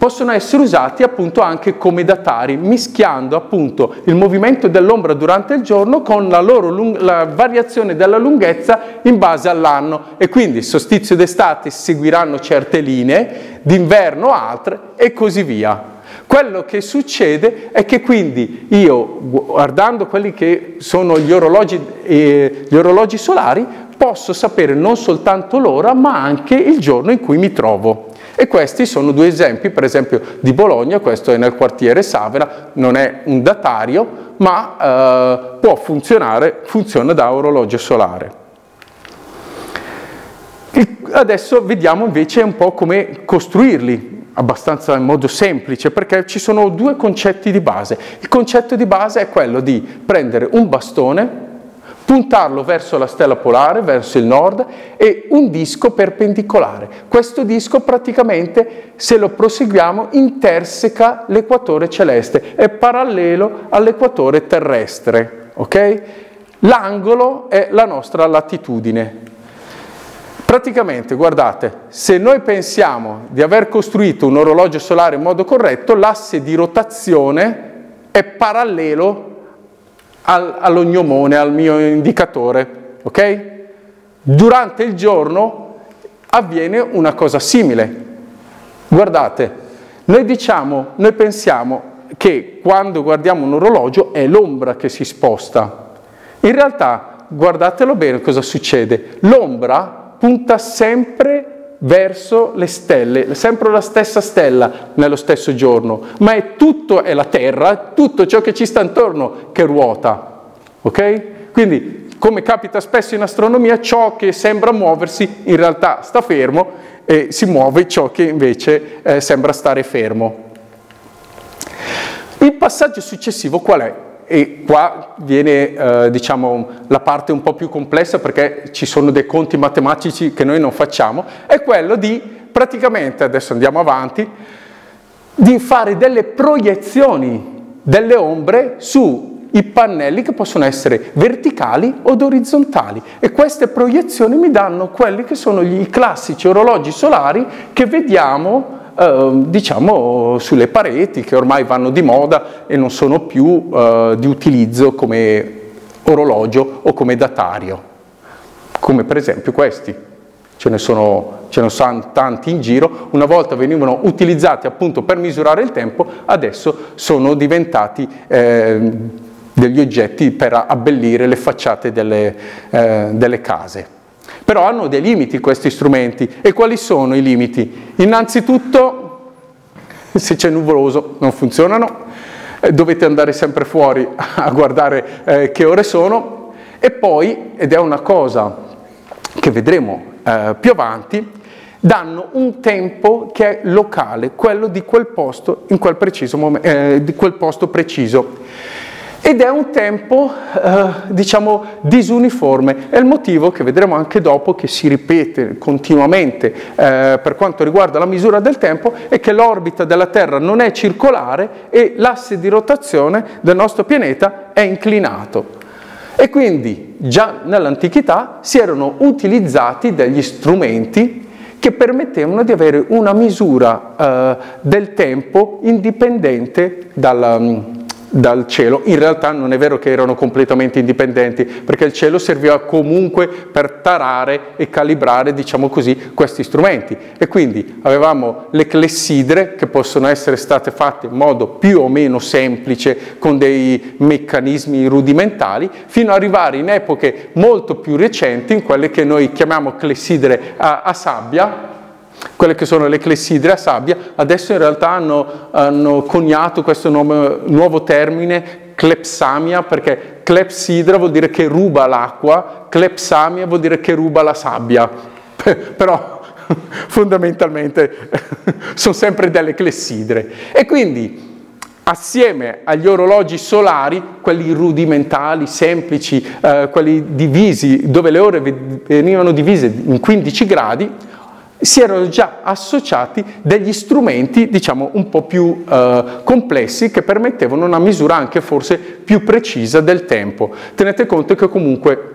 possono essere usati appunto anche come datari, mischiando appunto il movimento dell'ombra durante il giorno con la loro la variazione della lunghezza in base all'anno e quindi solstizio d'estate seguiranno certe linee, d'inverno altre e così via. Quello che succede è che quindi io, guardando quelli che sono gli orologi, eh, gli orologi solari, posso sapere non soltanto l'ora, ma anche il giorno in cui mi trovo. E questi sono due esempi, per esempio di Bologna, questo è nel quartiere Savera, non è un datario, ma eh, può funzionare, funziona da orologio solare. E adesso vediamo invece un po' come costruirli, abbastanza in modo semplice, perché ci sono due concetti di base. Il concetto di base è quello di prendere un bastone, puntarlo verso la stella polare, verso il nord, e un disco perpendicolare. Questo disco praticamente, se lo proseguiamo, interseca l'equatore celeste, è parallelo all'equatore terrestre. Okay? L'angolo è la nostra latitudine. Praticamente, guardate, se noi pensiamo di aver costruito un orologio solare in modo corretto, l'asse di rotazione è parallelo al, all'ognomone, al mio indicatore, ok? Durante il giorno avviene una cosa simile. Guardate, noi diciamo, noi pensiamo che quando guardiamo un orologio è l'ombra che si sposta. In realtà, guardatelo bene cosa succede. L'ombra punta sempre verso le stelle, sempre la stessa stella nello stesso giorno, ma è tutto è la Terra, tutto ciò che ci sta intorno che ruota. Ok? Quindi, come capita spesso in astronomia, ciò che sembra muoversi in realtà sta fermo e si muove ciò che invece eh, sembra stare fermo. Il passaggio successivo qual è? E qua viene eh, diciamo, la parte un po' più complessa perché ci sono dei conti matematici che noi non facciamo, è quello di praticamente, adesso andiamo avanti, di fare delle proiezioni delle ombre sui pannelli che possono essere verticali o orizzontali. E queste proiezioni mi danno quelli che sono gli classici orologi solari che vediamo Ehm, diciamo sulle pareti che ormai vanno di moda e non sono più eh, di utilizzo come orologio o come datario, come per esempio questi. Ce ne, sono, ce ne sono tanti in giro, una volta venivano utilizzati appunto per misurare il tempo, adesso sono diventati eh, degli oggetti per abbellire le facciate delle, eh, delle case. Però hanno dei limiti questi strumenti. E quali sono i limiti? Innanzitutto, se c'è nuvoloso non funzionano, eh, dovete andare sempre fuori a guardare eh, che ore sono e poi, ed è una cosa che vedremo eh, più avanti, danno un tempo che è locale, quello di quel posto, in quel, preciso, eh, di quel posto preciso ed è un tempo, eh, diciamo, disuniforme. È il motivo che vedremo anche dopo che si ripete continuamente eh, per quanto riguarda la misura del tempo è che l'orbita della Terra non è circolare e l'asse di rotazione del nostro pianeta è inclinato. E quindi già nell'antichità si erano utilizzati degli strumenti che permettevano di avere una misura eh, del tempo indipendente dalla dal cielo. In realtà non è vero che erano completamente indipendenti, perché il cielo serviva comunque per tarare e calibrare, diciamo così, questi strumenti. E quindi avevamo le clessidre che possono essere state fatte in modo più o meno semplice, con dei meccanismi rudimentali, fino ad arrivare in epoche molto più recenti, in quelle che noi chiamiamo clessidre a, a sabbia, quelle che sono le clessidre a sabbia, adesso in realtà hanno, hanno coniato questo nuovo, nuovo termine clepsamia perché clepsidra vuol dire che ruba l'acqua, clepsamia vuol dire che ruba la sabbia, <laughs> però <laughs> fondamentalmente <laughs> sono sempre delle clessidre. E quindi assieme agli orologi solari, quelli rudimentali, semplici, eh, quelli divisi, dove le ore venivano divise in 15 gradi, si erano già associati degli strumenti, diciamo, un po' più eh, complessi che permettevano una misura anche forse più precisa del tempo. Tenete conto che comunque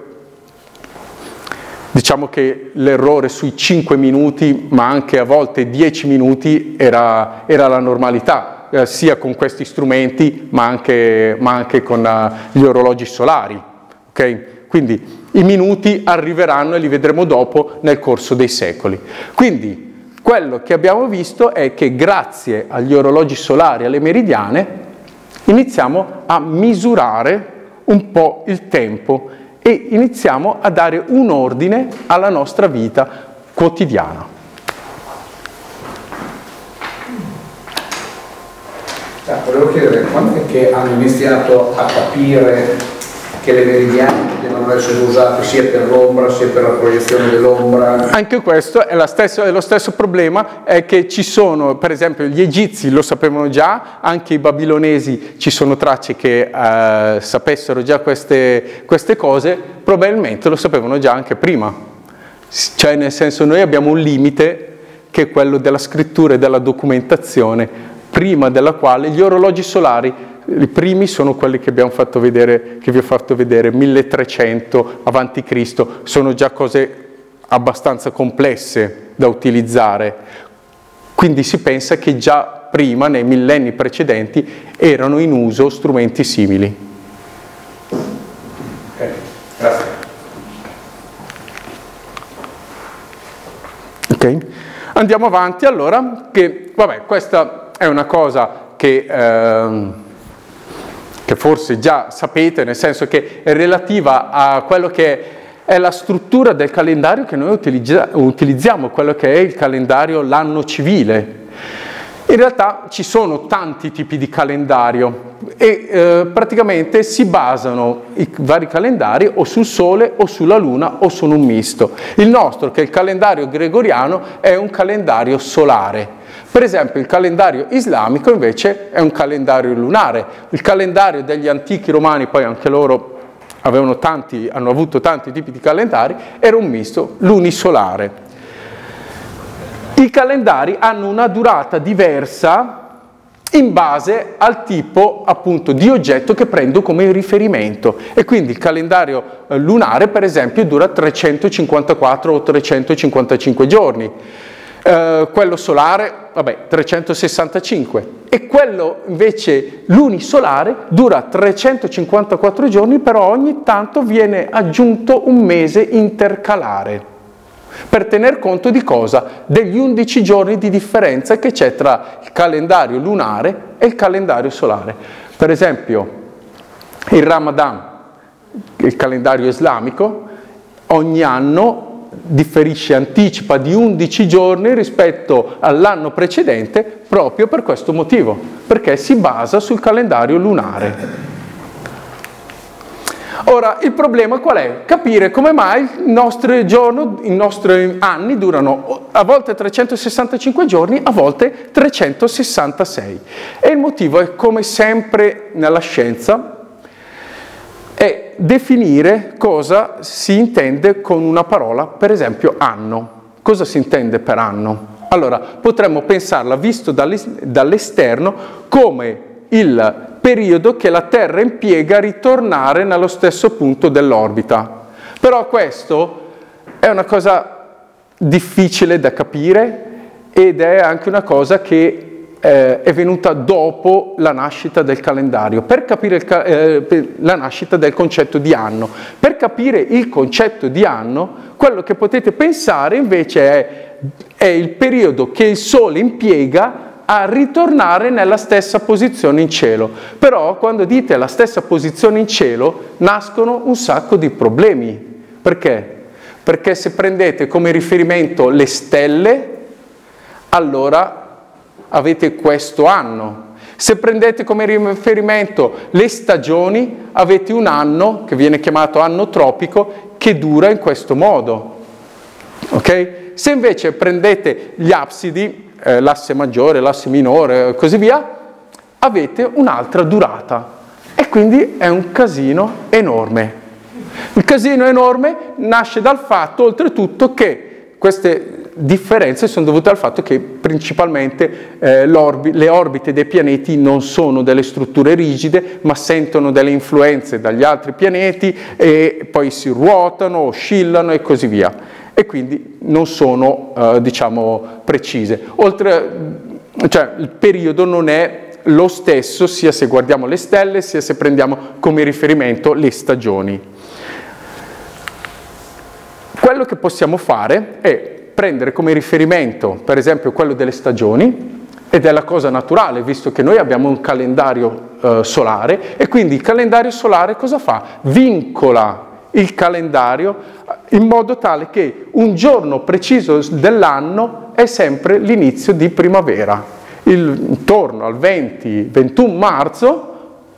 diciamo che l'errore sui 5 minuti, ma anche a volte 10 minuti, era, era la normalità, eh, sia con questi strumenti, ma anche, ma anche con uh, gli orologi solari. Okay? Quindi i minuti arriveranno e li vedremo dopo nel corso dei secoli. Quindi quello che abbiamo visto è che grazie agli orologi solari, alle meridiane, iniziamo a misurare un po' il tempo e iniziamo a dare un ordine alla nostra vita quotidiana. Ah, volevo chiedere quando è che hanno iniziato a capire che le meridiane devono essere usate sia per l'ombra sia per la proiezione dell'ombra. Anche questo è, stesso, è, lo stesso problema, è che ci sono, per esempio, gli egizi lo sapevano già, anche i babilonesi ci sono tracce che eh, sapessero già queste, queste cose, probabilmente lo sapevano già anche prima. Cioè, nel senso, noi abbiamo un limite che è quello della scrittura e della documentazione, prima della quale gli orologi solari i primi sono quelli che, vedere, che vi ho fatto vedere, 1300 avanti Cristo, sono già cose abbastanza complesse da utilizzare. Quindi si pensa che già prima, nei millenni precedenti, erano in uso strumenti simili. Okay. Grazie. Ok, andiamo avanti allora, che vabbè, questa è una cosa che... Eh, che forse già sapete, nel senso che è relativa a quello che è la struttura del calendario che noi utilizziamo, quello che è il calendario l'anno civile. In realtà ci sono tanti tipi di calendario e eh, praticamente si basano i vari calendari o sul Sole o sulla Luna o sono un misto. Il nostro, che è il calendario gregoriano, è un calendario solare. Per esempio il calendario islamico invece è un calendario lunare, il calendario degli antichi romani, poi anche loro tanti, hanno avuto tanti tipi di calendari, era un misto lunisolare. I calendari hanno una durata diversa in base al tipo appunto di oggetto che prendo come riferimento. E quindi il calendario eh, lunare per esempio dura 354 o 355 giorni. Eh, quello solare, vabbè, 365 e quello invece lunisolare dura 354 giorni, però ogni tanto viene aggiunto un mese intercalare per tener conto di cosa? Degli 11 giorni di differenza che c'è tra il calendario lunare e il calendario solare. Per esempio, il Ramadan, il calendario islamico, ogni anno differisce, anticipa di 11 giorni rispetto all'anno precedente proprio per questo motivo, perché si basa sul calendario lunare. Ora, il problema qual è? Capire come mai il nostro giorno, i nostri anni durano a volte 365 giorni, a volte 366. E il motivo è come sempre nella scienza, è definire cosa si intende con una parola, per esempio anno. Cosa si intende per anno? Allora, potremmo pensarla, visto dall'esterno, come il periodo che la Terra impiega a ritornare nello stesso punto dell'orbita. Però questo è una cosa difficile da capire ed è anche una cosa che eh, è venuta dopo la nascita del calendario, per capire il, eh, la nascita del concetto di anno. Per capire il concetto di anno, quello che potete pensare invece è, è il periodo che il Sole impiega a ritornare nella stessa posizione in cielo. Però quando dite la stessa posizione in cielo nascono un sacco di problemi. Perché? Perché se prendete come riferimento le stelle, allora avete questo anno. Se prendete come riferimento le stagioni, avete un anno, che viene chiamato anno tropico, che dura in questo modo. Okay? Se invece prendete gli absidi, eh, l'asse maggiore, l'asse minore e così via, avete un'altra durata. E quindi è un casino enorme. Il casino enorme nasce dal fatto, oltretutto, che queste differenze sono dovute al fatto che principalmente eh, le orbite dei pianeti non sono delle strutture rigide, ma sentono delle influenze dagli altri pianeti e poi si ruotano, oscillano e così via. E quindi non sono, eh, diciamo, precise. Oltre, cioè, il periodo non è lo stesso sia se guardiamo le stelle, sia se prendiamo come riferimento le stagioni. Quello che possiamo fare è prendere come riferimento, per esempio, quello delle stagioni, ed è la cosa naturale, visto che noi abbiamo un calendario eh, solare, e quindi il calendario solare cosa fa? Vincola il calendario in modo tale che un giorno preciso dell'anno è sempre l'inizio di primavera. Il, intorno al 20-21 marzo,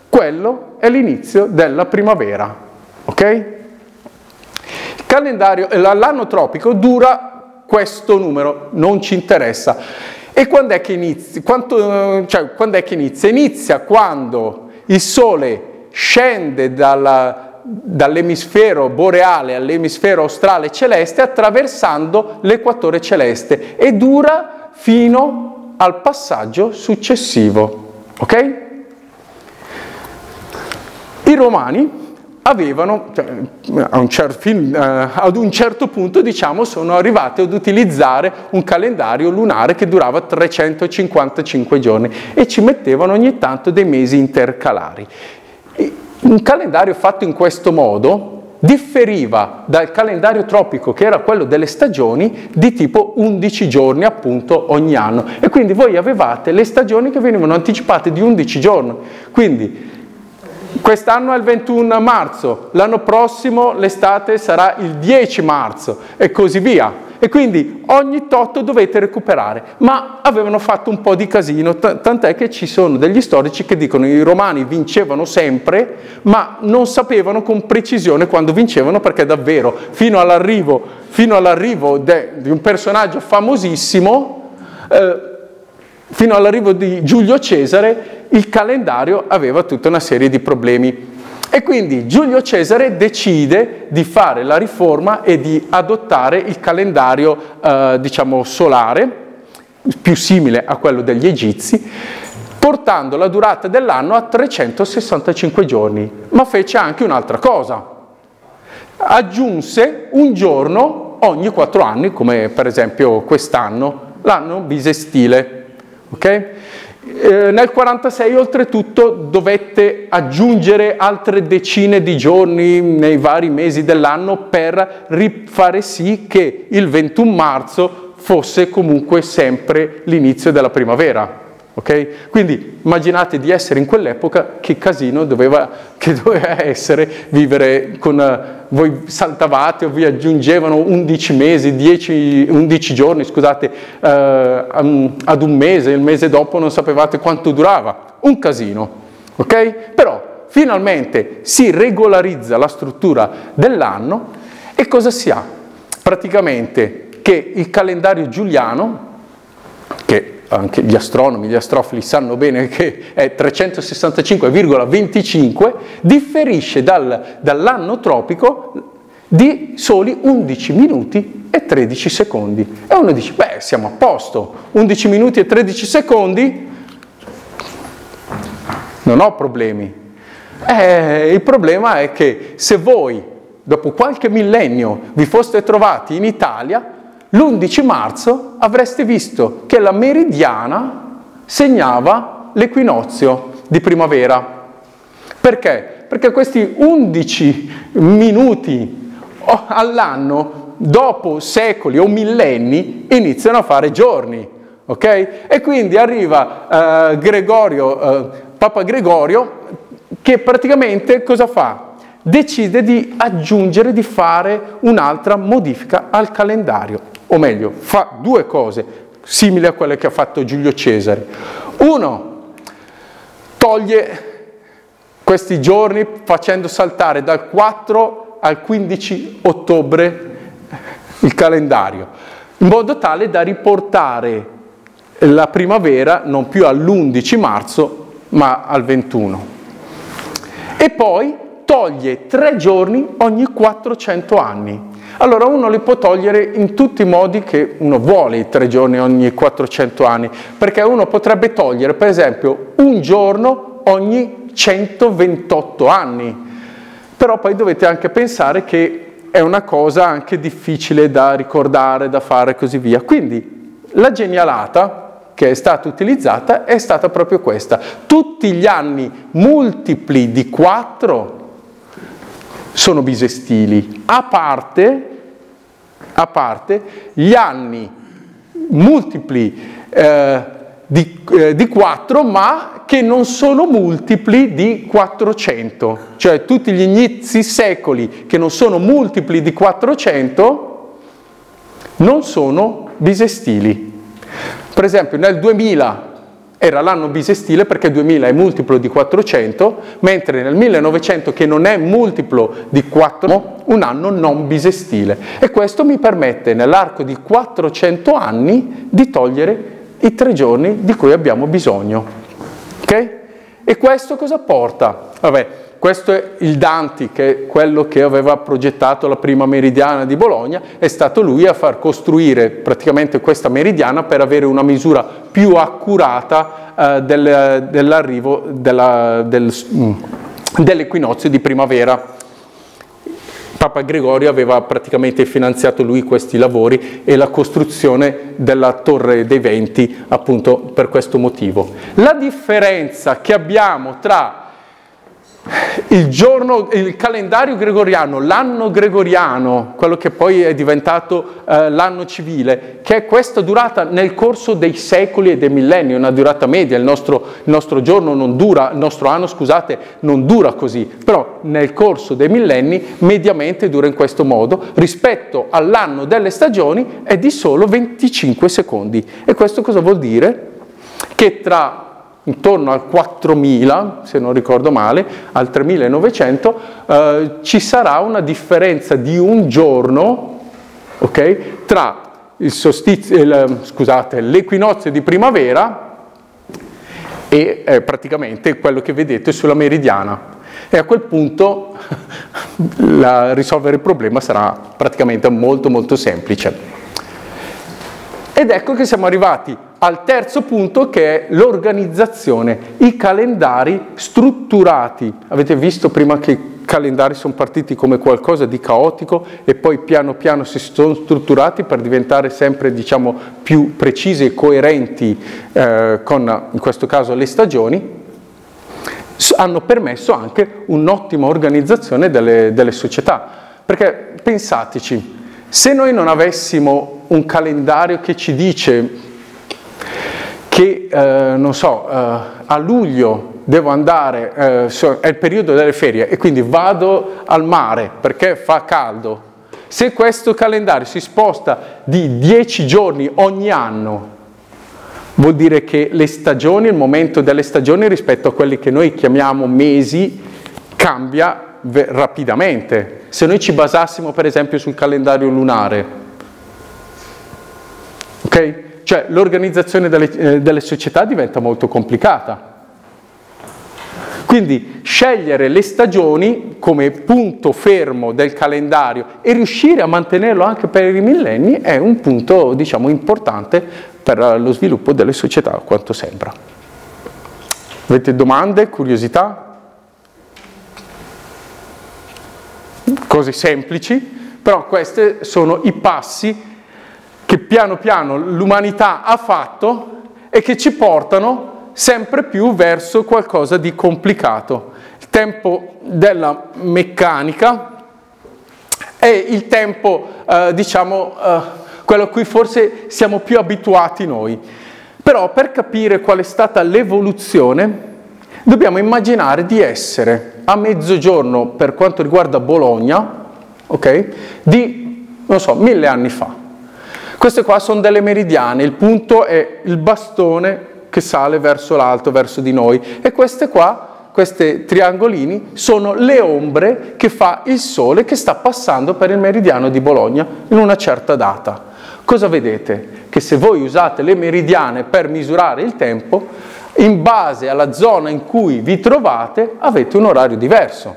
quello è l'inizio della primavera. Ok? Il calendario, l'anno tropico dura questo numero non ci interessa. E quando è che inizia? Quanto, cioè, quando è che inizia? Inizia quando il Sole scende dalla, dall'emisfero boreale all'emisfero australe celeste attraversando l'equatore celeste e dura fino al passaggio successivo. Ok? I romani avevano, cioè, un cer- fin, eh, ad un certo punto diciamo, sono arrivati ad utilizzare un calendario lunare che durava 355 giorni e ci mettevano ogni tanto dei mesi intercalari. Un calendario fatto in questo modo differiva dal calendario tropico che era quello delle stagioni di tipo 11 giorni appunto ogni anno e quindi voi avevate le stagioni che venivano anticipate di 11 giorni quindi Quest'anno è il 21 marzo, l'anno prossimo l'estate sarà il 10 marzo e così via. E quindi ogni tot dovete recuperare. Ma avevano fatto un po' di casino, tant'è che ci sono degli storici che dicono che i romani vincevano sempre, ma non sapevano con precisione quando vincevano perché davvero fino all'arrivo, fino all'arrivo di un personaggio famosissimo, eh, fino all'arrivo di Giulio Cesare, il calendario aveva tutta una serie di problemi. E quindi Giulio Cesare decide di fare la riforma e di adottare il calendario, eh, diciamo, solare, più simile a quello degli egizi, portando la durata dell'anno a 365 giorni. Ma fece anche un'altra cosa. Aggiunse un giorno ogni quattro anni, come per esempio quest'anno, l'anno bisestile. Okay? Eh, nel 46 oltretutto dovette aggiungere altre decine di giorni nei vari mesi dell'anno per fare sì che il 21 marzo fosse comunque sempre l'inizio della primavera. Okay? Quindi immaginate di essere in quell'epoca che casino doveva, <laughs> che doveva essere vivere con... Uh, voi saltavate o vi aggiungevano 11 mesi, 10, 11 giorni, scusate, uh, ad un mese, il mese dopo non sapevate quanto durava. Un casino, ok? Però finalmente si regolarizza la struttura dell'anno e cosa si ha? Praticamente che il calendario giuliano, anche gli astronomi, gli astrofili sanno bene che è 365,25, differisce dal, dall'anno tropico di soli 11 minuti e 13 secondi. E uno dice, beh, siamo a posto, 11 minuti e 13 secondi, non ho problemi. Eh, il problema è che se voi, dopo qualche millennio, vi foste trovati in Italia, l'11 marzo avreste visto che la meridiana segnava l'equinozio di primavera. Perché? Perché questi 11 minuti all'anno, dopo secoli o millenni, iniziano a fare giorni. Okay? E quindi arriva eh, Gregorio, eh, Papa Gregorio, che praticamente cosa fa? Decide di aggiungere, di fare un'altra modifica al calendario, o meglio, fa due cose simili a quelle che ha fatto Giulio Cesare. Uno, toglie questi giorni facendo saltare dal 4 al 15 ottobre il calendario, in modo tale da riportare la primavera non più all'11 marzo ma al 21. E poi toglie tre giorni ogni 400 anni. Allora uno li può togliere in tutti i modi che uno vuole i tre giorni ogni 400 anni, perché uno potrebbe togliere per esempio un giorno ogni 128 anni. Però poi dovete anche pensare che è una cosa anche difficile da ricordare, da fare e così via. Quindi la genialata che è stata utilizzata è stata proprio questa. Tutti gli anni multipli di 4 sono bisestili, a parte, a parte gli anni multipli eh, di, eh, di 4 ma che non sono multipli di 400, cioè tutti gli inizi secoli che non sono multipli di 400 non sono bisestili. Per esempio nel 2000 era l'anno bisestile perché 2000 è multiplo di 400, mentre nel 1900 che non è multiplo di 4, un anno non bisestile. E questo mi permette nell'arco di 400 anni di togliere i tre giorni di cui abbiamo bisogno. Ok? E questo cosa porta? Vabbè, questo è il Danti, che è quello che aveva progettato la prima meridiana di Bologna, è stato lui a far costruire praticamente questa meridiana per avere una misura più accurata eh, del, dell'arrivo della, del, mm, dell'equinozio di primavera. Papa Gregorio aveva praticamente finanziato lui questi lavori e la costruzione della Torre dei Venti appunto per questo motivo. La differenza che abbiamo tra il, giorno, il calendario gregoriano, l'anno gregoriano, quello che poi è diventato eh, l'anno civile, che è questa durata nel corso dei secoli e dei millenni, una durata media, il nostro, il nostro giorno non dura, il nostro anno, scusate, non dura così, però nel corso dei millenni mediamente dura in questo modo, rispetto all'anno delle stagioni è di solo 25 secondi. E questo cosa vuol dire? Che tra intorno al 4000, se non ricordo male, al 3900, eh, ci sarà una differenza di un giorno okay, tra l'equinozio di primavera e eh, praticamente quello che vedete sulla meridiana. E a quel punto <laughs> la, risolvere il problema sarà praticamente molto molto semplice. Ed ecco che siamo arrivati al terzo punto che è l'organizzazione, i calendari strutturati. Avete visto prima che i calendari sono partiti come qualcosa di caotico e poi piano piano si sono strutturati per diventare sempre diciamo, più precisi e coerenti eh, con in questo caso le stagioni, hanno permesso anche un'ottima organizzazione delle, delle società. Perché pensateci, se noi non avessimo un calendario che ci dice che, eh, non so, eh, a luglio devo andare, eh, è il periodo delle ferie e quindi vado al mare perché fa caldo. Se questo calendario si sposta di 10 giorni ogni anno, vuol dire che le stagioni, il momento delle stagioni rispetto a quelli che noi chiamiamo mesi, cambia rapidamente. Se noi ci basassimo per esempio sul calendario lunare, ok? Cioè l'organizzazione delle, eh, delle società diventa molto complicata. Quindi scegliere le stagioni come punto fermo del calendario e riuscire a mantenerlo anche per i millenni è un punto diciamo, importante per lo sviluppo delle società, quanto sembra. Avete domande, curiosità? Cose semplici, però questi sono i passi che piano piano l'umanità ha fatto e che ci portano sempre più verso qualcosa di complicato. Il tempo della meccanica è il tempo, eh, diciamo, eh, quello a cui forse siamo più abituati noi. Però per capire qual è stata l'evoluzione dobbiamo immaginare di essere a mezzogiorno per quanto riguarda Bologna, ok? Di, non so, mille anni fa. Queste qua sono delle meridiane, il punto è il bastone che sale verso l'alto, verso di noi, e queste qua questi triangolini sono le ombre che fa il Sole che sta passando per il meridiano di Bologna in una certa data. Cosa vedete? Che se voi usate le meridiane per misurare il tempo, in base alla zona in cui vi trovate avete un orario diverso.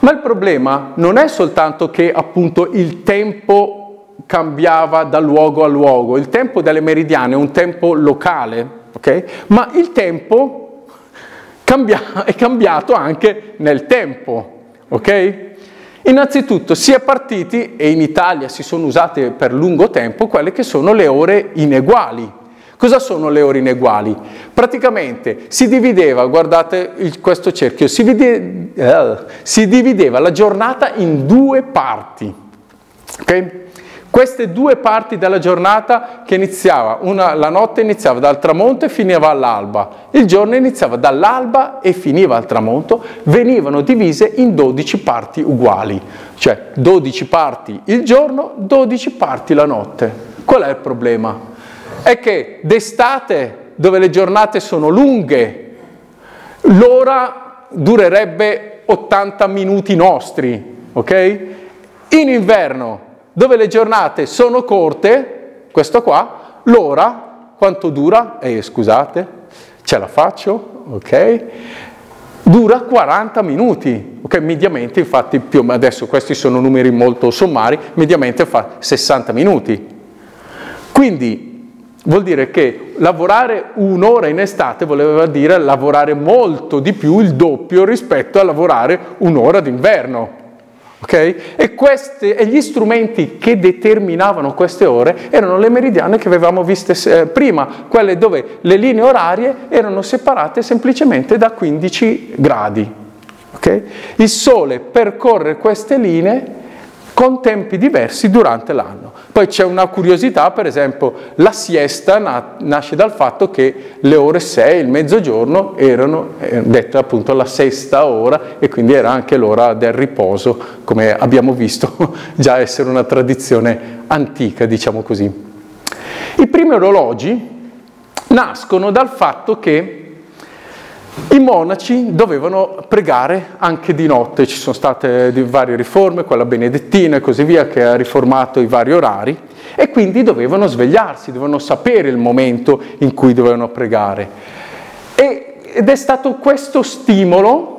Ma il problema non è soltanto che appunto il tempo cambiava da luogo a luogo, il tempo delle meridiane è un tempo locale, ok? Ma il tempo cambia- è cambiato anche nel tempo, ok? Innanzitutto si è partiti, e in Italia si sono usate per lungo tempo, quelle che sono le ore ineguali. Cosa sono le ore ineguali? Praticamente si divideva, guardate il, questo cerchio, si, vide, uh, si divideva la giornata in due parti. Okay? Queste due parti della giornata che iniziava, una, la notte iniziava dal tramonto e finiva all'alba, il giorno iniziava dall'alba e finiva al tramonto, venivano divise in 12 parti uguali, cioè 12 parti il giorno, 12 parti la notte. Qual è il problema? È che d'estate, dove le giornate sono lunghe, l'ora durerebbe 80 minuti nostri, ok? In inverno dove le giornate sono corte, questo qua, l'ora, quanto dura? Eh, scusate, ce la faccio, ok? Dura 40 minuti, ok? Mediamente, infatti, più, adesso questi sono numeri molto sommari, mediamente fa 60 minuti. Quindi vuol dire che lavorare un'ora in estate voleva dire lavorare molto di più, il doppio rispetto a lavorare un'ora d'inverno. Okay? E, queste, e, gli strumenti che determinavano queste ore erano le meridiane che avevamo viste eh, prima, quelle dove le linee orarie erano separate semplicemente da 15 gradi. Okay? Il Sole percorre queste linee con tempi diversi durante l'anno. Poi c'è una curiosità, per esempio la siesta na- nasce dal fatto che le ore 6, il mezzogiorno, erano eh, dette appunto la sesta ora e quindi era anche l'ora del riposo, come abbiamo visto <laughs> già essere una tradizione antica, diciamo così. I primi orologi nascono dal fatto che i monaci dovevano pregare anche di notte, ci sono state varie riforme, quella benedettina e così via che ha riformato i vari orari e quindi dovevano svegliarsi, dovevano sapere il momento in cui dovevano pregare. E, ed è stato questo stimolo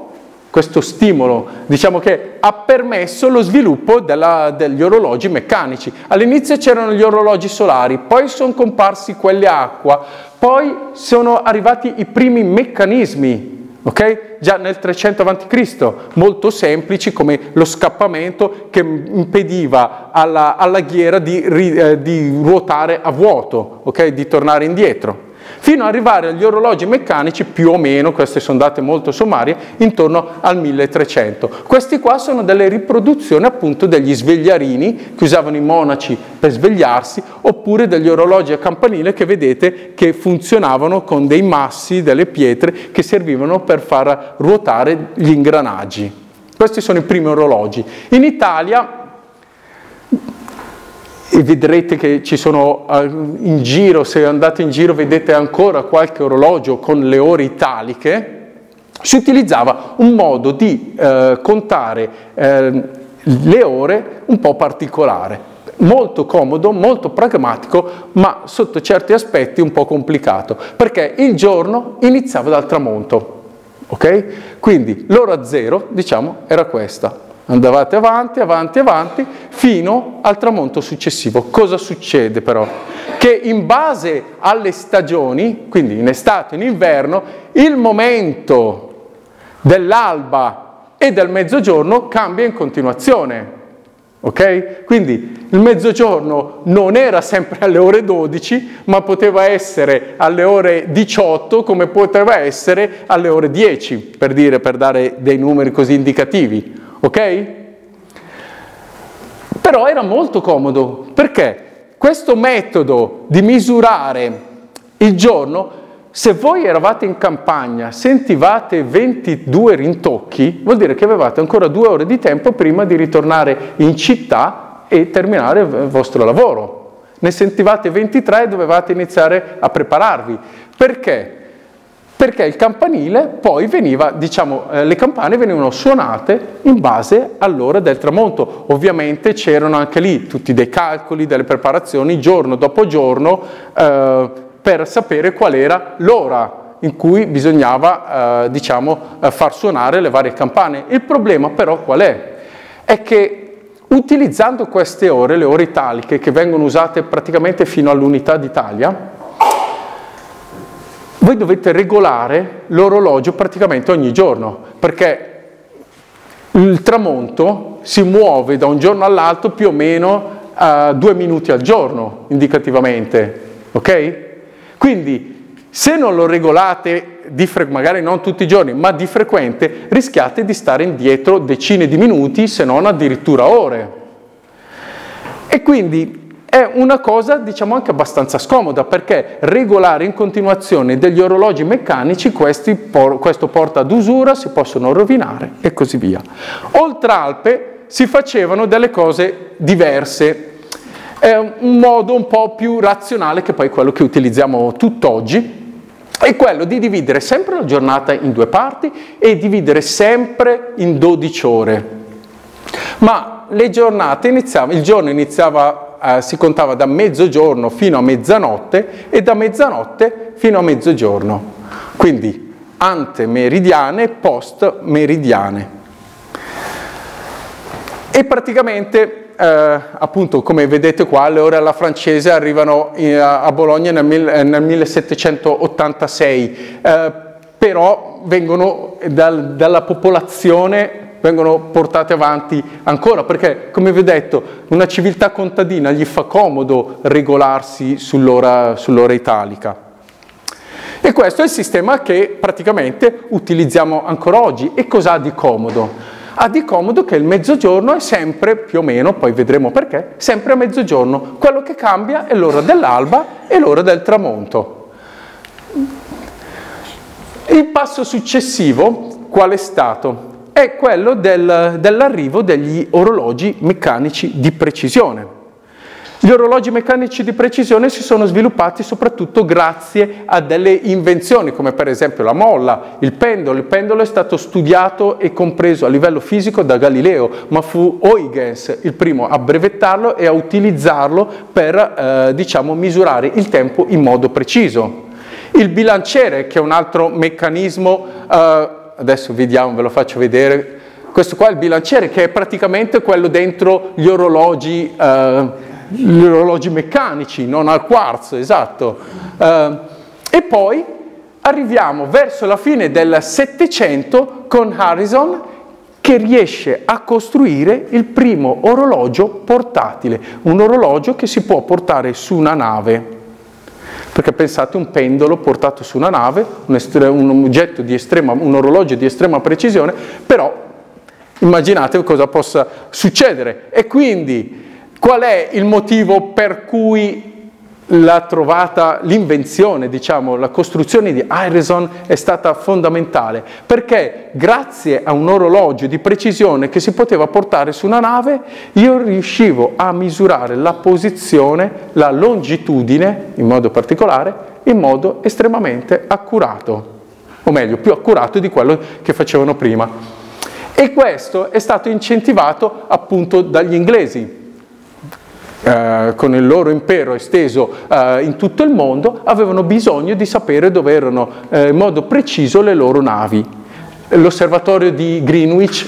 questo stimolo, diciamo che ha permesso lo sviluppo della, degli orologi meccanici. All'inizio c'erano gli orologi solari, poi sono comparsi quelli a acqua, poi sono arrivati i primi meccanismi, ok? Già nel 300 a.C., molto semplici come lo scappamento che impediva alla, alla ghiera di, eh, di ruotare a vuoto, ok? Di tornare indietro fino ad arrivare agli orologi meccanici più o meno, queste sono date molto sommarie, intorno al 1300. Questi qua sono delle riproduzioni appunto degli svegliarini che usavano i monaci per svegliarsi, oppure degli orologi a campanile che vedete che funzionavano con dei massi, delle pietre che servivano per far ruotare gli ingranaggi. Questi sono i primi orologi. In Italia e vedrete che ci sono eh, in giro, se andate in giro vedete ancora qualche orologio con le ore italiche, si utilizzava un modo di eh, contare eh, le ore un po' particolare, molto comodo, molto pragmatico, ma sotto certi aspetti un po' complicato, perché il giorno iniziava dal tramonto, ok? Quindi l'ora zero, diciamo, era questa, Andavate avanti, avanti, avanti, fino al tramonto successivo. Cosa succede però? Che in base alle stagioni, quindi in estate e in inverno, il momento dell'alba e del mezzogiorno cambia in continuazione. ok? Quindi il mezzogiorno non era sempre alle ore 12, ma poteva essere alle ore 18 come poteva essere alle ore 10, per dire, per dare dei numeri così indicativi, ok? Però era molto comodo, perché questo metodo di misurare il giorno se voi eravate in campagna, sentivate 22 rintocchi, vuol dire che avevate ancora due ore di tempo prima di ritornare in città e terminare il vostro lavoro. Ne sentivate 23 e dovevate iniziare a prepararvi. Perché? Perché il campanile poi veniva, diciamo, eh, le campane venivano suonate in base all'ora del tramonto. Ovviamente c'erano anche lì tutti dei calcoli, delle preparazioni, giorno dopo giorno. Eh, per sapere qual era l'ora in cui bisognava eh, diciamo, eh, far suonare le varie campane. Il problema però qual è? È che utilizzando queste ore, le ore italiche che vengono usate praticamente fino all'unità d'Italia, voi dovete regolare l'orologio praticamente ogni giorno, perché il tramonto si muove da un giorno all'altro più o meno a due minuti al giorno, indicativamente, ok? Quindi se non lo regolate, magari non tutti i giorni, ma di frequente, rischiate di stare indietro decine di minuti, se non addirittura ore. E quindi è una cosa diciamo anche abbastanza scomoda perché regolare in continuazione degli orologi meccanici questi, questo porta ad usura, si possono rovinare e così via. Oltre Alpe si facevano delle cose diverse è un modo un po' più razionale che poi quello che utilizziamo tutt'oggi, è quello di dividere sempre la giornata in due parti e dividere sempre in 12 ore. Ma le giornate iniziavano, il giorno iniziava, eh, si contava da mezzogiorno fino a mezzanotte e da mezzanotte fino a mezzogiorno. Quindi antemeridiane e post meridiane. E praticamente eh, appunto come vedete qua le ore alla francese arrivano in, a Bologna nel, nel 1786, eh, però vengono dal, dalla popolazione vengono portate avanti ancora, perché come vi ho detto, una civiltà contadina gli fa comodo regolarsi sull'ora, sull'ora italica. E questo è il sistema che praticamente utilizziamo ancora oggi. E cosa ha di comodo? ha di comodo che il mezzogiorno è sempre più o meno, poi vedremo perché, sempre a mezzogiorno. Quello che cambia è l'ora dell'alba e l'ora del tramonto. Il passo successivo qual è stato? È quello del, dell'arrivo degli orologi meccanici di precisione. Gli orologi meccanici di precisione si sono sviluppati soprattutto grazie a delle invenzioni, come per esempio la molla, il pendolo. Il pendolo è stato studiato e compreso a livello fisico da Galileo, ma fu Huygens il primo a brevettarlo e a utilizzarlo per eh, diciamo, misurare il tempo in modo preciso. Il bilanciere, che è un altro meccanismo, eh, adesso vediamo, ve lo faccio vedere, questo qua è il bilanciere che è praticamente quello dentro gli orologi eh, gli orologi meccanici, non al quarzo, esatto. Eh, e poi arriviamo verso la fine del Settecento con Harrison che riesce a costruire il primo orologio portatile, un orologio che si può portare su una nave. Perché pensate un pendolo portato su una nave, un, un oggetto di estrema, un orologio di estrema precisione, però immaginate cosa possa succedere. E quindi Qual è il motivo per cui la trovata, l'invenzione, diciamo, la costruzione di Harrison è stata fondamentale? Perché grazie a un orologio di precisione che si poteva portare su una nave, io riuscivo a misurare la posizione, la longitudine, in modo particolare, in modo estremamente accurato, o meglio, più accurato di quello che facevano prima. E questo è stato incentivato appunto dagli inglesi, eh, con il loro impero esteso eh, in tutto il mondo, avevano bisogno di sapere dove erano eh, in modo preciso le loro navi. L'osservatorio di Greenwich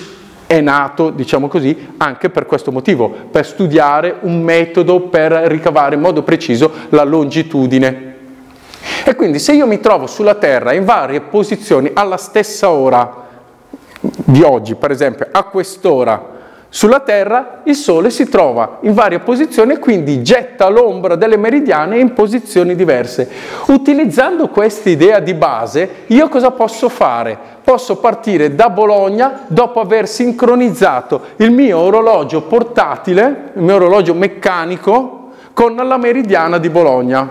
è nato, diciamo così, anche per questo motivo, per studiare un metodo per ricavare in modo preciso la longitudine. E quindi se io mi trovo sulla Terra in varie posizioni alla stessa ora di oggi, per esempio a quest'ora, Sulla Terra il Sole si trova in varie posizioni e quindi getta l'ombra delle meridiane in posizioni diverse. Utilizzando questa idea di base, io cosa posso fare? Posso partire da Bologna dopo aver sincronizzato il mio orologio portatile, il mio orologio meccanico, con la meridiana di Bologna.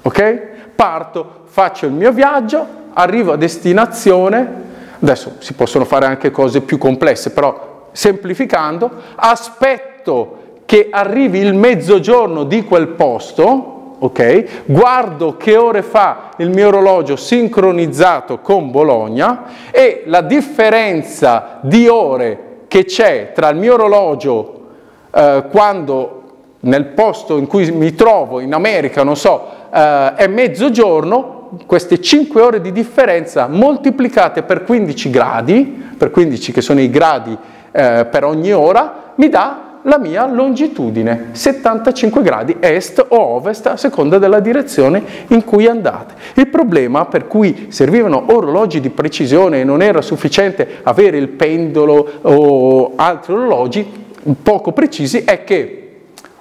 Ok? Parto, faccio il mio viaggio, arrivo a destinazione. Adesso si possono fare anche cose più complesse, però semplificando, aspetto che arrivi il mezzogiorno di quel posto, ok? Guardo che ore fa il mio orologio sincronizzato con Bologna e la differenza di ore che c'è tra il mio orologio eh, quando nel posto in cui mi trovo, in America, non so, eh, è mezzogiorno, queste 5 ore di differenza moltiplicate per 15 gradi, per 15 che sono i gradi eh, per ogni ora, mi dà la mia longitudine, 75 gradi est o ovest a seconda della direzione in cui andate. Il problema per cui servivano orologi di precisione e non era sufficiente avere il pendolo o altri orologi poco precisi è che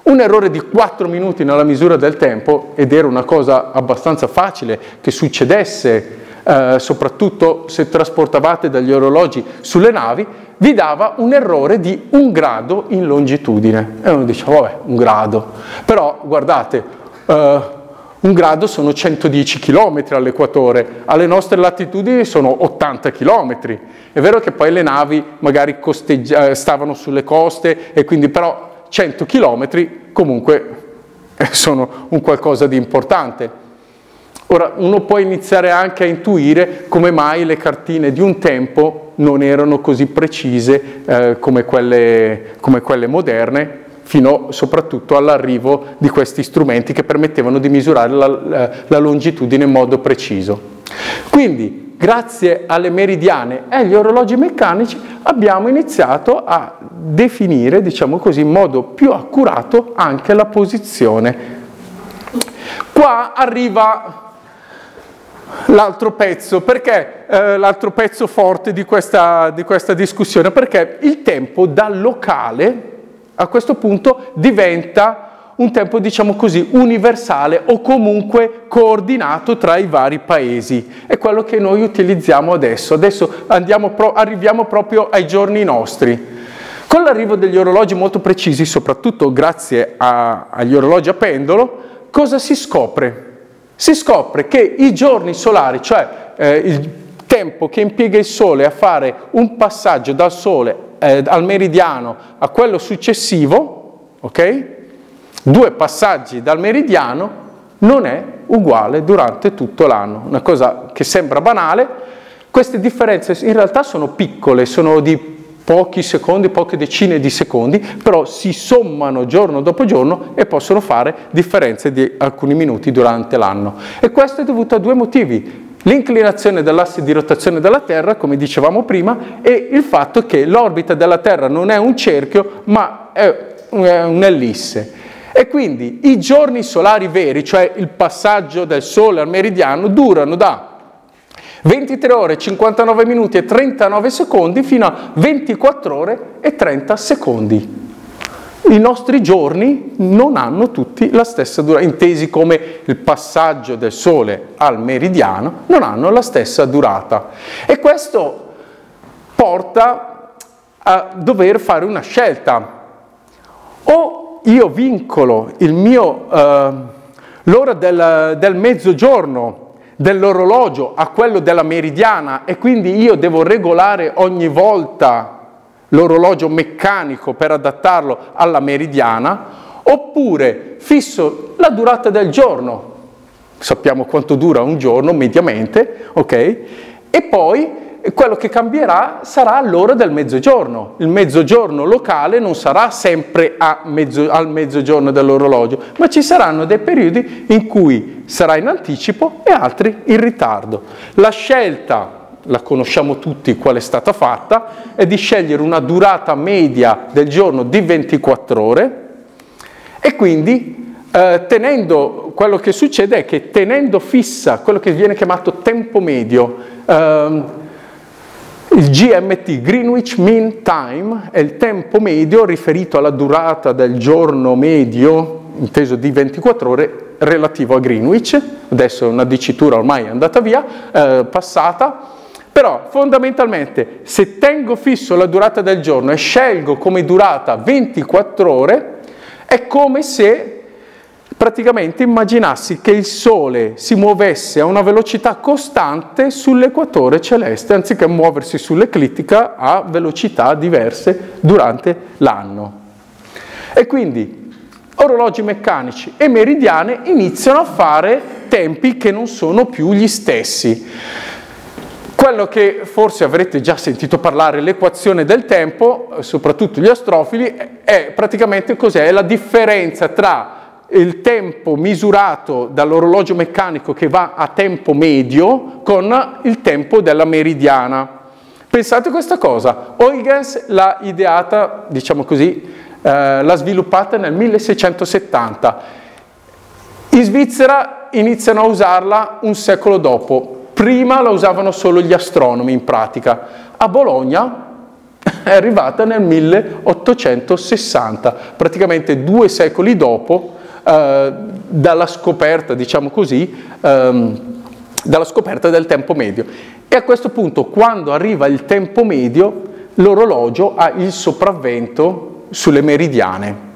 un errore di 4 minuti nella misura del tempo, ed era una cosa abbastanza facile che succedesse eh, soprattutto se trasportavate dagli orologi sulle navi, vi dava un errore di un grado in longitudine. E uno dice, vabbè, un grado. Però guardate, eh, un grado sono 110 km all'equatore, alle nostre latitudini sono 80 km. È vero che poi le navi magari costeggia- stavano sulle coste e quindi però 100 km comunque sono un qualcosa di importante. Ora, uno può iniziare anche a intuire come mai le cartine di un tempo non erano così precise eh, come, quelle, come, quelle, moderne, fino soprattutto all'arrivo di questi strumenti che permettevano di misurare la, la longitudine in modo preciso. Quindi, grazie alle meridiane e agli orologi meccanici, abbiamo iniziato a definire, diciamo così, in modo più accurato anche la posizione. Qua arriva l'altro pezzo, perché eh, l'altro pezzo forte di questa, di questa discussione? Perché il tempo dal locale a questo punto diventa un tempo, diciamo così, universale o comunque coordinato tra i vari paesi. È quello che noi utilizziamo adesso. Adesso pro- arriviamo proprio ai giorni nostri. Con l'arrivo degli orologi molto precisi, soprattutto grazie a, agli orologi a pendolo, cosa si scopre? Si scopre che i giorni solari, cioè eh, il tempo che impiega il Sole a fare un passaggio dal Sole eh, al meridiano a quello successivo, ok? Due passaggi dal meridiano non è uguale durante tutto l'anno. Una cosa che sembra banale, queste differenze in realtà sono piccole, sono di pochi secondi, poche decine di secondi, però si sommano giorno dopo giorno e possono fare differenze di alcuni minuti durante l'anno. E questo è dovuto a due motivi. L'inclinazione dell'asse di rotazione della Terra, come dicevamo prima, e il fatto che l'orbita della Terra non è un cerchio, ma è un'ellisse. E quindi i giorni solari veri, cioè il passaggio del Sole al meridiano, durano da 23 ore, 59 minuti e 39 secondi fino a 24 ore e 30 secondi. I nostri giorni non hanno tutti la stessa durata, intesi come il passaggio del Sole al meridiano, non hanno la stessa durata. E questo porta a dover fare una scelta. O io vincolo mio, eh, l'ora del, del mezzogiorno dell'orologio a quello della meridiana e quindi io devo regolare ogni volta l'orologio meccanico per adattarlo alla meridiana, oppure fisso la durata del giorno, sappiamo quanto dura un giorno mediamente, ok? E poi quello che cambierà sarà l'ora del mezzogiorno. Il mezzogiorno locale non sarà sempre mezzo, al mezzogiorno dell'orologio, ma ci saranno dei periodi in cui sarà in anticipo e altri in ritardo. La scelta, la conosciamo tutti qual è stata fatta, è di scegliere una durata media del giorno di 24 ore e quindi eh, tenendo, quello che succede è che tenendo fissa quello che viene chiamato tempo medio, ehm, il GMT, Greenwich Mean Time, è il tempo medio riferito alla durata del giorno medio, inteso di 24 ore, relativo a Greenwich. Adesso è una dicitura ormai andata via, eh, passata. Però fondamentalmente se tengo fisso la durata del giorno e scelgo come durata 24 ore, è come se praticamente immaginassi che il Sole si muovesse a una velocità costante sull'equatore celeste, anziché muoversi sull'eclittica a velocità diverse durante l'anno. E quindi orologi meccanici e meridiane iniziano a fare tempi che non sono più gli stessi. Quello che forse avrete già sentito parlare, l'equazione del tempo, soprattutto gli astrofili, è praticamente cos'è? La differenza tra il tempo misurato dall'orologio meccanico che va a tempo medio con il tempo della meridiana. Pensate a questa cosa, Huygens l'ha ideata, diciamo così, eh, l'ha sviluppata nel 1670. In Svizzera iniziano a usarla un secolo dopo, prima la usavano solo gli astronomi in pratica. A Bologna <laughs> è arrivata nel 1860, praticamente due secoli dopo eh, dalla scoperta, diciamo così, ehm, dalla scoperta del tempo medio. E a questo punto, quando arriva il tempo medio, l'orologio ha il sopravvento sulle meridiane.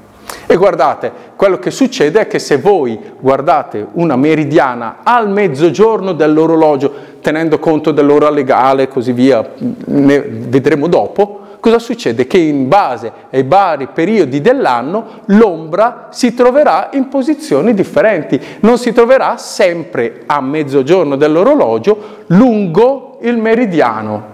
E guardate, quello che succede è che se voi guardate una meridiana al mezzogiorno dell'orologio, tenendo conto dell'ora legale e così via, ne vedremo dopo, cosa succede? Che in base ai vari periodi dell'anno l'ombra si troverà in posizioni differenti, non si troverà sempre a mezzogiorno dell'orologio lungo il meridiano.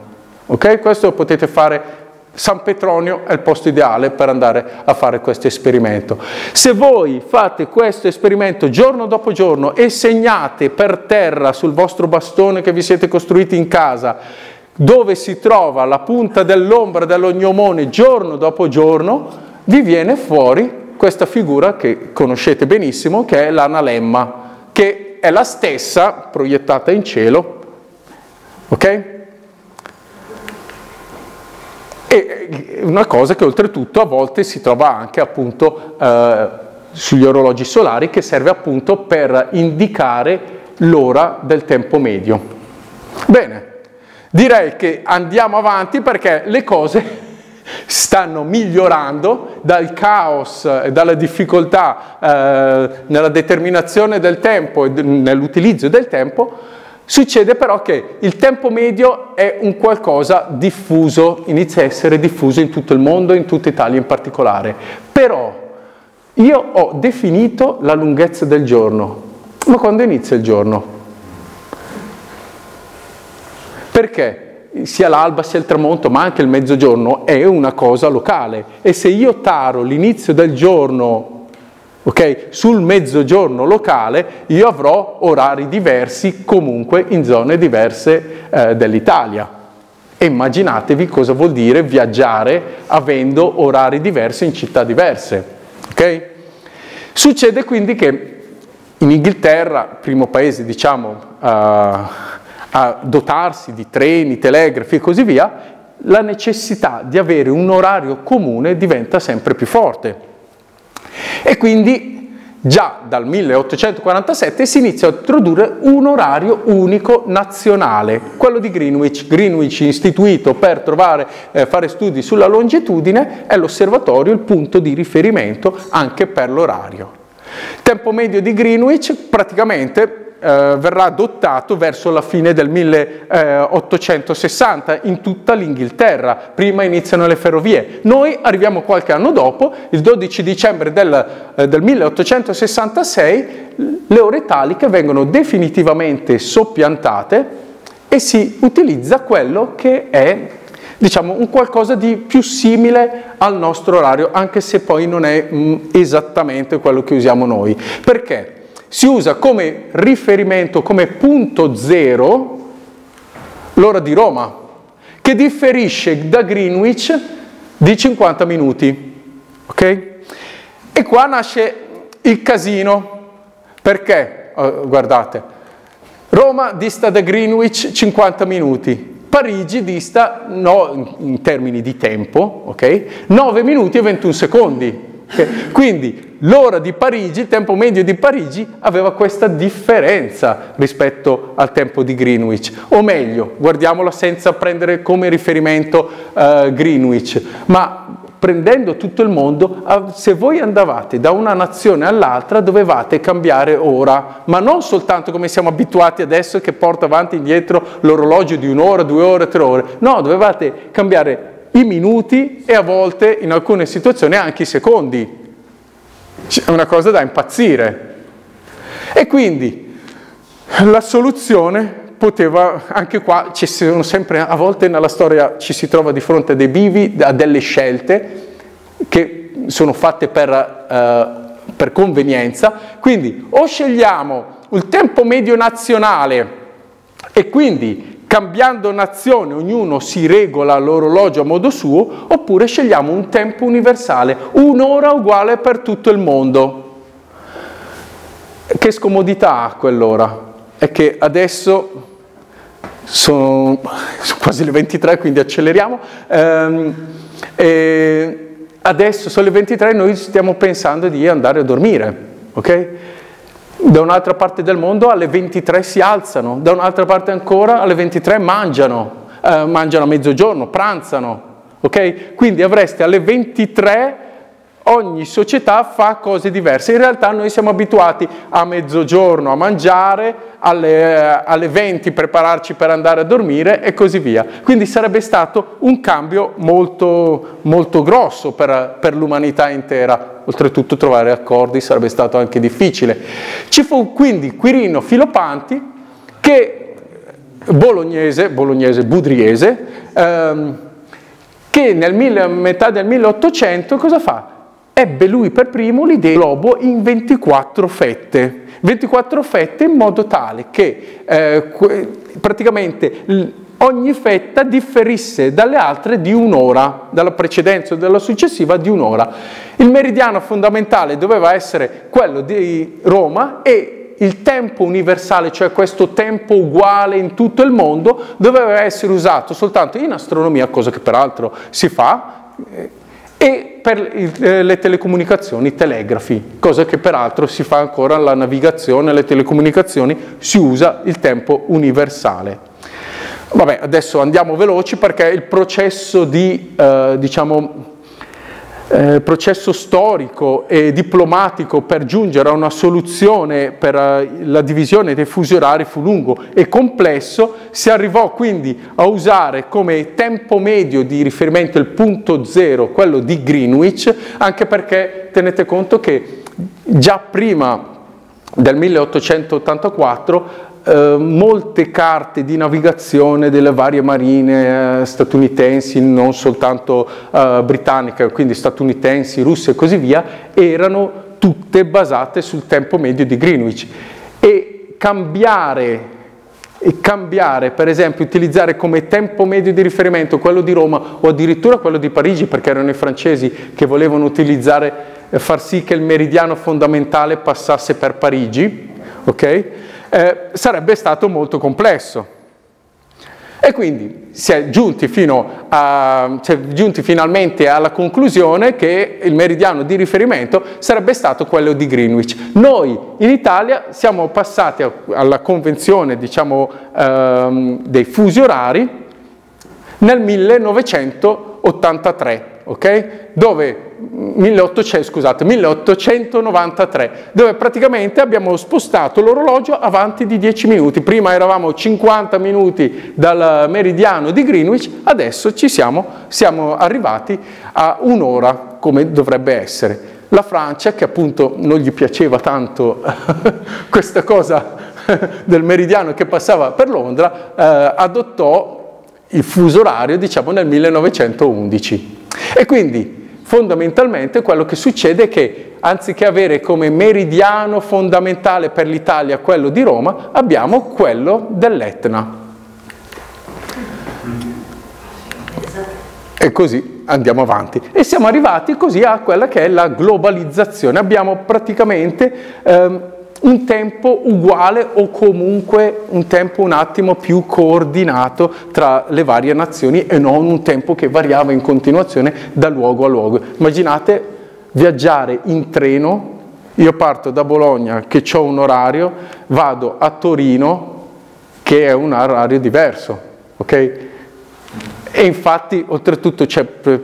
Ok? Questo potete fare San Petronio è il posto ideale per andare a fare questo esperimento. Se voi fate questo esperimento giorno dopo giorno e segnate per terra sul vostro bastone che vi siete costruiti in casa dove si trova la punta dell'ombra dell'ognomone giorno dopo giorno, vi viene fuori questa figura che conoscete benissimo, che è l'analemma, che è la stessa proiettata in cielo. Ok? E una cosa che oltretutto a volte si trova anche appunto eh, sugli orologi solari che serve appunto per indicare l'ora del tempo medio. Bene, Direi che andiamo avanti perché le cose stanno migliorando dal caos e dalla difficoltà eh, nella determinazione del tempo e nell'utilizzo del tempo, succede però che il tempo medio è un qualcosa diffuso, inizia a essere diffuso in tutto il mondo, in tutta Italia in particolare. Però io ho definito la lunghezza del giorno, ma quando inizia il giorno? Perché sia l'alba sia il tramonto, ma anche il mezzogiorno è una cosa locale. E se io taro l'inizio del giorno okay, sul mezzogiorno locale, io avrò orari diversi comunque in zone diverse eh, dell'Italia. E immaginatevi cosa vuol dire viaggiare avendo orari diversi in città diverse. Okay? Succede quindi che in Inghilterra, primo paese diciamo uh, a dotarsi di treni, telegrafi e così via, la necessità di avere un orario comune diventa sempre più forte. E quindi già dal 1847 si inizia a introdurre un orario unico nazionale, quello di Greenwich. Greenwich istituito per trovare, eh, fare studi sulla longitudine è l'osservatorio, il punto di riferimento anche per l'orario. Tempo medio di Greenwich praticamente eh, verrà adottato verso la fine del 1860 in tutta l'Inghilterra, prima iniziano le ferrovie. Noi arriviamo qualche anno dopo, il 12 dicembre del, eh, del 1866, le ore italiche vengono definitivamente soppiantate e si utilizza quello che è diciamo un qualcosa di più simile al nostro orario, anche se poi non è mh, mm, esattamente quello che usiamo noi. Perché? Si usa come riferimento, come punto zero, l'ora di Roma, che differisce da Greenwich di 50 minuti. Ok? E qua nasce il casino. Perché? Oh, guardate, Roma dista da Greenwich 50 minuti. Parigi dista, no, in termini di tempo, ok? 9 minuti e 21 secondi. Quindi l'ora di Parigi, il tempo medio di Parigi aveva questa differenza rispetto al tempo di Greenwich. O meglio, guardiamola senza prendere come riferimento uh, Greenwich, ma prendendo tutto il mondo, se voi andavate da una nazione all'altra dovevate cambiare ora, ma non soltanto come siamo abituati adesso che porta avanti e indietro l'orologio di un'ora, due ore, tre ore, no, dovevate cambiare i minuti e a volte in alcune situazioni anche i secondi. È una cosa da impazzire. E quindi la soluzione poteva, anche qua ci sono sempre, a volte nella storia ci si trova di fronte a dei bivi, a delle scelte che sono fatte per, eh, per convenienza, quindi o scegliamo il tempo medio nazionale e quindi cambiando nazione ognuno si regola l'orologio a modo suo, oppure scegliamo un tempo universale, un'ora uguale per tutto il mondo. Che scomodità ha quell'ora? È che adesso sono, sono quasi le 23, quindi acceleriamo. Ehm, adesso sono le 23 e noi stiamo pensando di andare a dormire, ok? Da un'altra parte del mondo alle 23 si alzano, da un'altra parte ancora alle 23 mangiano, eh, mangiano a mezzogiorno, pranzano, ok? Quindi avreste alle 23 ogni società fa cose diverse. In realtà noi siamo abituati a mezzogiorno a mangiare, alle, alle 20 prepararci per andare a dormire e così via. Quindi sarebbe stato un cambio molto, molto grosso per, per l'umanità intera. Oltretutto trovare accordi sarebbe stato anche difficile. Ci fu quindi Quirino Filopanti che bolognese, bolognese budriese, ehm, che nel metà del 1800 cosa fa? Ebbe lui per primo l'idea del globo in 24 fette. 24 fette in modo tale che eh, praticamente ogni fetta differisse dalle altre di un'ora, dalla precedenza o dalla successiva di un'ora. Il meridiano fondamentale doveva essere quello di Roma e il tempo universale, cioè questo tempo uguale in tutto il mondo, doveva essere usato soltanto in astronomia, cosa che peraltro si fa, eh, e per eh, le telecomunicazioni, telegrafi, cosa che peraltro si fa ancora alla navigazione, alle telecomunicazioni, si usa il tempo universale. Vabbè, adesso andiamo veloci perché il processo di, eh, diciamo, eh, processo storico e diplomatico per giungere a una soluzione per eh, la divisione dei fusi orari fu lungo e complesso, si arrivò quindi a usare come tempo medio di riferimento il punto zero, quello di Greenwich, anche perché tenete conto che già prima del 1884 eh, molte carte di navigazione delle varie marine eh, statunitensi, non soltanto eh, britanniche, quindi statunitensi, russe e così via, erano tutte basate sul tempo medio di Greenwich. E cambiare e cambiare, per esempio, utilizzare come tempo medio di riferimento quello di Roma o addirittura quello di Parigi, perché erano i francesi che volevano utilizzare, far sì che il meridiano fondamentale passasse per Parigi, ok? Eh, sarebbe stato molto complesso. E quindi si è, a, si è giunti finalmente alla conclusione che il meridiano di riferimento sarebbe stato quello di Greenwich. Noi in Italia siamo passati alla convenzione diciamo, ehm, dei fusi orari nel 1983 ok? Dove 1800, scusate, 1893, dove praticamente abbiamo spostato l'orologio avanti di 10 minuti. Prima eravamo 50 minuti dal meridiano di Greenwich, adesso ci siamo, siamo arrivati a un'ora come dovrebbe essere. La Francia, che appunto non gli piaceva tanto <laughs> questa cosa del meridiano che passava per Londra, eh, adottò il fuso orario diciamo nel 1911. E quindi fondamentalmente quello che succede è che anziché avere come meridiano fondamentale per l'Italia quello di Roma, abbiamo quello dell'Etna. E così andiamo avanti. E siamo arrivati così a quella che è la globalizzazione. Abbiamo praticamente ehm, un tempo uguale o comunque un tempo un attimo più coordinato tra le varie nazioni e non un tempo che variava in continuazione da luogo a luogo. Immaginate viaggiare in treno, io parto da Bologna che ho un orario, vado a Torino che è un orario diverso, ok? E infatti oltretutto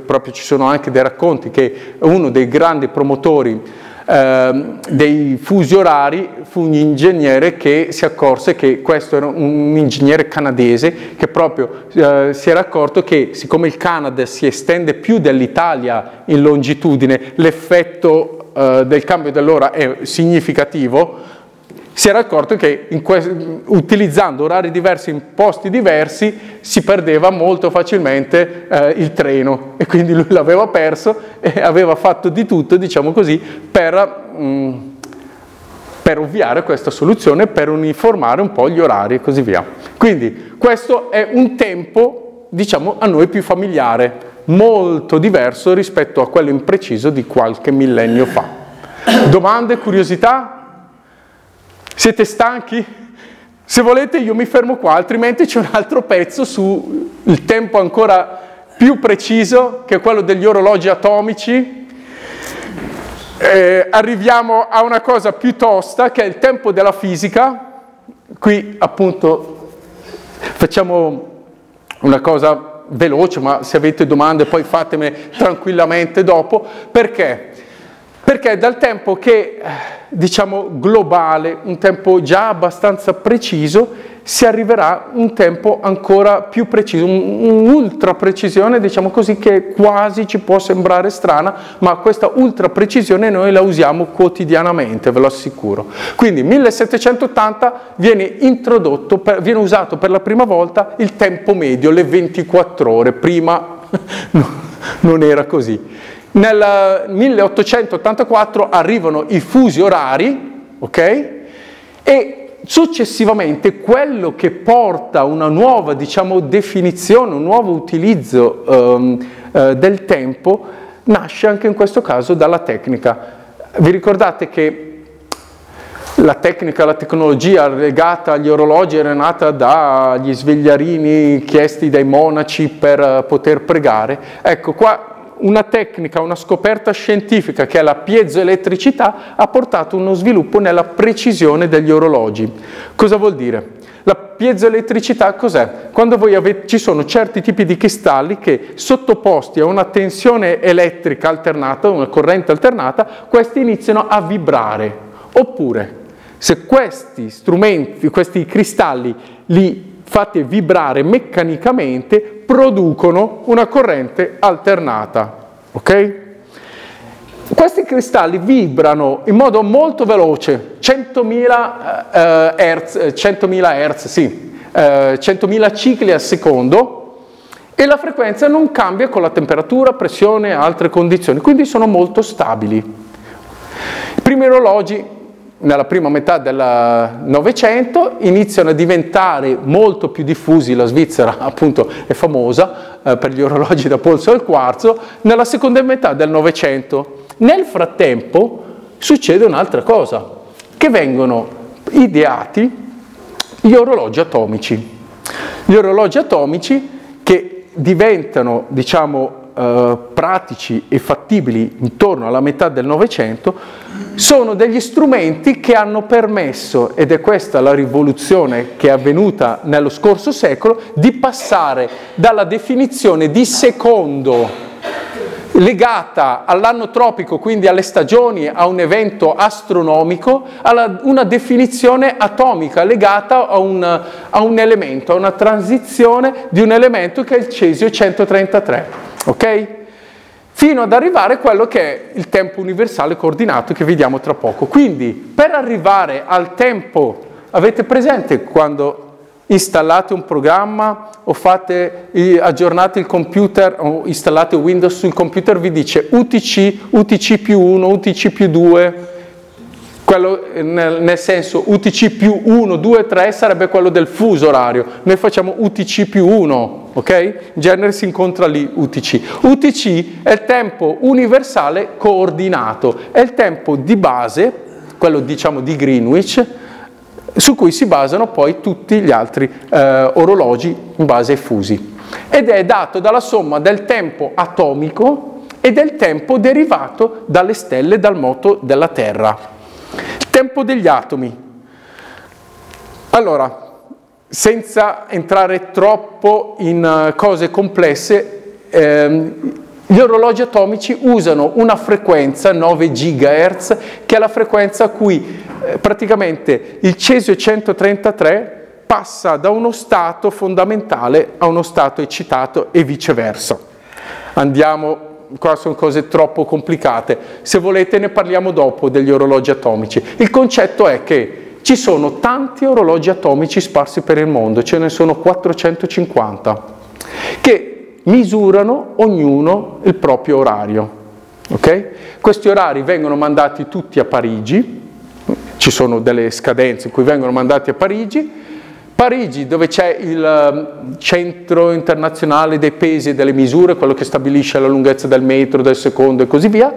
proprio, ci sono anche dei racconti che uno dei grandi promotori dei fusi orari fu un ingegnere che si accorse che questo era un ingegnere canadese che proprio eh, si era accorto che siccome il Canada si estende più dell'Italia in longitudine, l'effetto eh, del cambio dell'ora è significativo, si era accorto che utilizzando orari diversi in posti diversi si perdeva molto facilmente eh, il treno e quindi lui l'aveva perso e aveva fatto di tutto, diciamo così, per, mh, mm, per ovviare questa soluzione, per uniformare un po' gli orari e così via. Quindi questo è un tempo, diciamo, a noi più familiare, molto diverso rispetto a quello impreciso di qualche millennio fa. Domande, curiosità? Siete stanchi? Se volete io mi fermo qua, altrimenti c'è un altro pezzo sul tempo ancora più preciso, che è quello degli orologi atomici. Eh, arriviamo a una cosa più tosta, che è il tempo della fisica. Qui appunto facciamo una cosa veloce, ma se avete domande poi fatemi tranquillamente dopo. Perché? Perché dal tempo che, diciamo, globale, un tempo già abbastanza preciso, si arriverà un tempo ancora più preciso, un'ultra precisione, diciamo così, che quasi ci può sembrare strana, ma questa ultra precisione noi la usiamo quotidianamente, ve lo assicuro. Quindi 1780 viene introdotto, per, viene usato per la prima volta il tempo medio, le 24 ore, prima <laughs> non era così. Nel 1884 arrivano i fusi orari, ok? E successivamente quello che porta una nuova diciamo, definizione, un nuovo utilizzo um, uh, del tempo nasce anche in questo caso dalla tecnica. Vi ricordate che la tecnica, la tecnologia legata agli orologi era nata dagli svegliarini chiesti dai monaci per poter pregare? Ecco, qua una tecnica, una scoperta scientifica che è la piezoelettricità ha portato uno sviluppo nella precisione degli orologi. Cosa vuol dire? La piezoelettricità cos'è? Quando avete, ci sono certi tipi di cristalli che sottoposti a una tensione elettrica alternata, una corrente alternata, questi iniziano a vibrare. Oppure, se questi strumenti, questi cristalli li fate vibrare meccanicamente, producono una corrente alternata. Ok? Questi cristalli vibrano in modo molto veloce, 100.000 eh, Hz, 100.000 Hz, sì, eh, 100.000 cicli al secondo e la frequenza non cambia con la temperatura, pressione e altre condizioni, quindi sono molto stabili. I primi orologi nella prima metà del Novecento iniziano a diventare molto più diffusi, la Svizzera <laughs> appunto è famosa eh, per gli orologi da polso al quarzo, nella seconda metà del Novecento. Nel frattempo succede un'altra cosa, che vengono ideati gli orologi atomici. Gli orologi atomici che diventano, diciamo, eh, pratici e fattibili intorno alla metà del Novecento sono degli strumenti che hanno permesso, ed è questa la rivoluzione che è avvenuta nello scorso secolo, di passare dalla definizione di secondo legata all'anno tropico, quindi alle stagioni, a un evento astronomico, a una definizione atomica legata a un, a un elemento, a una transizione di un elemento che è il cesio 133 ok? Fino ad arrivare a quello che è il tempo universale coordinato che vediamo tra poco. Quindi, per arrivare al tempo, avete presente quando installate un programma o fate, aggiornate il computer o installate Windows sul computer vi dice UTC, UTC più 1, UTC più 2, quello nel, nel, senso UTC più 1, 2, 3 sarebbe quello del fuso orario, noi facciamo UTC più 1, ok? In genere si incontra lì UTC. UTC è il tempo universale coordinato, è il tempo di base quello diciamo di Greenwich, su cui si basano poi tutti gli altri eh, orologi in base ai fusi. Ed è dato dalla somma del tempo atomico e del tempo derivato dalle stelle dal moto della Terra. Tempo degli atomi. Allora, senza entrare troppo in uh, cose complesse, ehm, gli orologi atomici usano una frequenza 9 GHz che è la frequenza a cui eh, praticamente il cesio 133 passa da uno stato fondamentale a uno stato eccitato e viceversa. Andiamo, qua sono cose troppo complicate, se volete ne parliamo dopo degli orologi atomici. Il concetto è che ci sono tanti orologi atomici sparsi per il mondo, ce ne sono 450, che misurano ognuno il proprio orario. Okay? Questi orari vengono mandati tutti a Parigi, ci sono delle scadenze in cui vengono mandati a Parigi, Parigi, dove c'è il um, centro internazionale dei pesi e delle misure, quello che stabilisce la lunghezza del metro, del secondo e così via,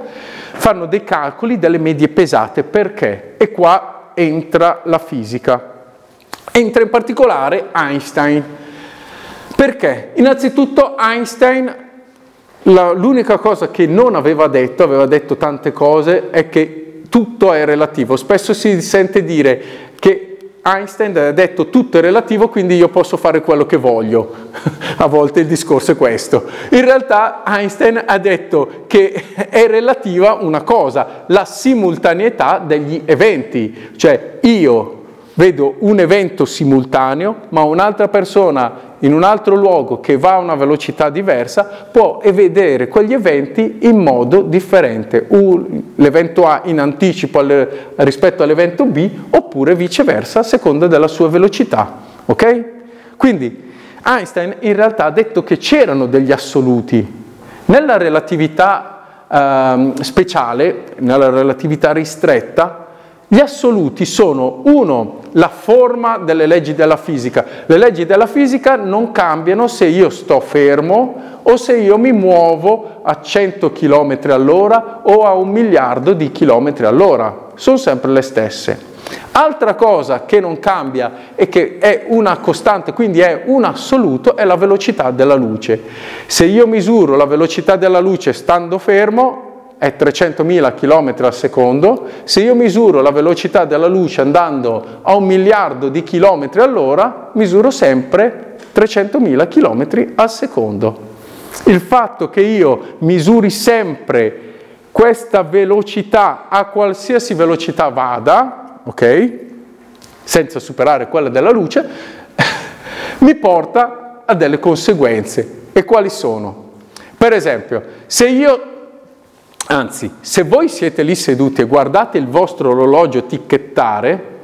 fanno dei calcoli delle medie pesate. Perché? E qua entra la fisica. Entra in particolare Einstein. Perché? Innanzitutto Einstein, l'unica cosa che non aveva detto, aveva detto tante cose, è che tutto è relativo. Spesso si sente dire che Einstein ha detto tutto è relativo, quindi io posso fare quello che voglio. <laughs> A volte il discorso è questo. In realtà Einstein ha detto che è relativa una cosa, la simultaneità degli eventi, cioè io vedo un evento simultaneo, ma un'altra persona in un altro luogo che va a una velocità diversa può vedere quegli eventi in modo differente, l'evento A in anticipo rispetto all'evento B oppure viceversa a seconda della sua velocità. Ok? Quindi Einstein in realtà ha detto che c'erano degli assoluti. Nella relatività eh, speciale, nella relatività ristretta, gli assoluti sono, uno, la forma delle leggi della fisica. Le leggi della fisica non cambiano se io sto fermo o se io mi muovo a 100 km all'ora o a un miliardo di chilometri all'ora. Sono sempre le stesse. Altra cosa che non cambia e che è una costante, quindi è un assoluto, è la velocità della luce. Se io misuro la velocità della luce stando fermo, è 300.000 km al secondo, se io misuro la velocità della luce andando a un miliardo di chilometri all'ora, misuro sempre 300.000 km al secondo. Il fatto che io misuri sempre questa velocità a qualsiasi velocità vada, ok? Senza superare quella della luce, <laughs> mi porta a delle conseguenze. E quali sono? Per esempio, se io Anzi, se voi siete lì seduti e guardate il vostro orologio ticchettare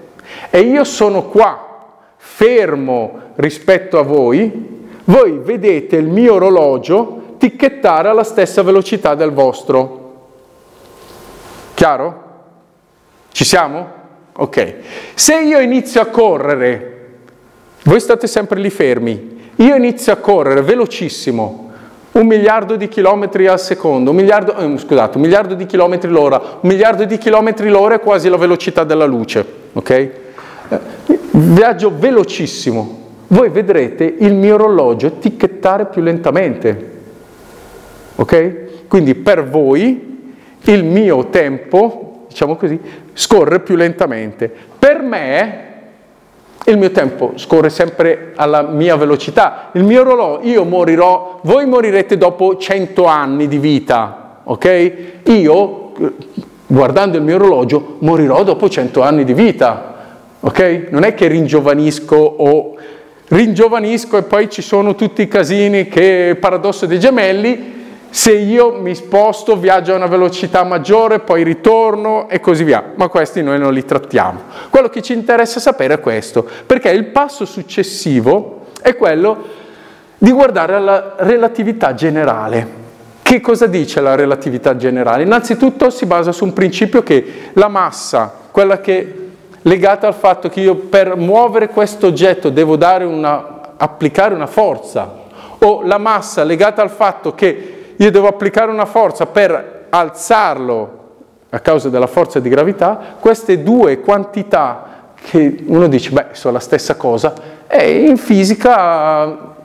e io sono qua fermo rispetto a voi, voi vedete il mio orologio ticchettare alla stessa velocità del vostro. Chiaro? Ci siamo? Ok. Se io inizio a correre, voi state sempre lì fermi, io inizio a correre velocissimo, un miliardo di chilometri al secondo, un miliardo, eh, scusate, un miliardo di chilometri l'ora, un miliardo di chilometri l'ora è quasi la velocità della luce, ok? Eh, viaggio velocissimo, voi vedrete il mio orologio ticchettare più lentamente, ok? Quindi per voi il mio tempo, diciamo così, scorre più lentamente. Per me il mio tempo scorre sempre alla mia velocità. Il mio orologio, io morirò, voi morirete dopo 100 anni di vita, ok? Io, guardando il mio orologio, morirò dopo 100 anni di vita, ok? Non è che ringiovanisco o ringiovanisco e poi ci sono tutti i casini che paradosso dei gemelli, se io mi sposto, viaggio a una velocità maggiore, poi ritorno e così via, ma questi noi non li trattiamo. Quello che ci interessa sapere è questo, perché il passo successivo è quello di guardare alla relatività generale. Che cosa dice la relatività generale? Innanzitutto si basa su un principio che la massa, quella che legata al fatto che io per muovere questo oggetto devo una, applicare una forza, o la massa legata al fatto che io devo applicare una forza per alzarlo a causa della forza di gravità, queste due quantità che uno dice, beh, sono la stessa cosa, e in fisica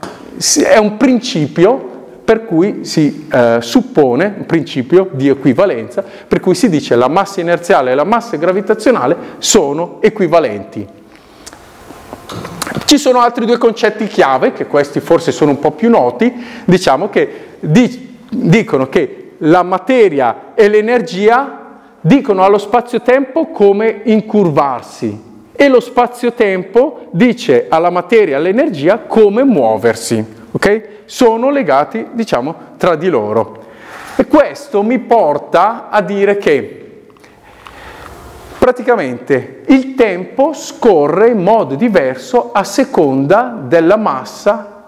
è un principio per cui si eh, suppone un principio di equivalenza, per cui si dice la massa inerziale e la massa gravitazionale sono equivalenti. Ci sono altri due concetti chiave, che questi forse sono un po' più noti, diciamo che di, dicono che la materia e l'energia dicono allo spazio-tempo come incurvarsi e lo spazio-tempo dice alla materia e all'energia come muoversi. Okay? Sono legati, diciamo, tra di loro. E questo mi porta a dire che praticamente il tempo scorre in modo diverso a seconda della massa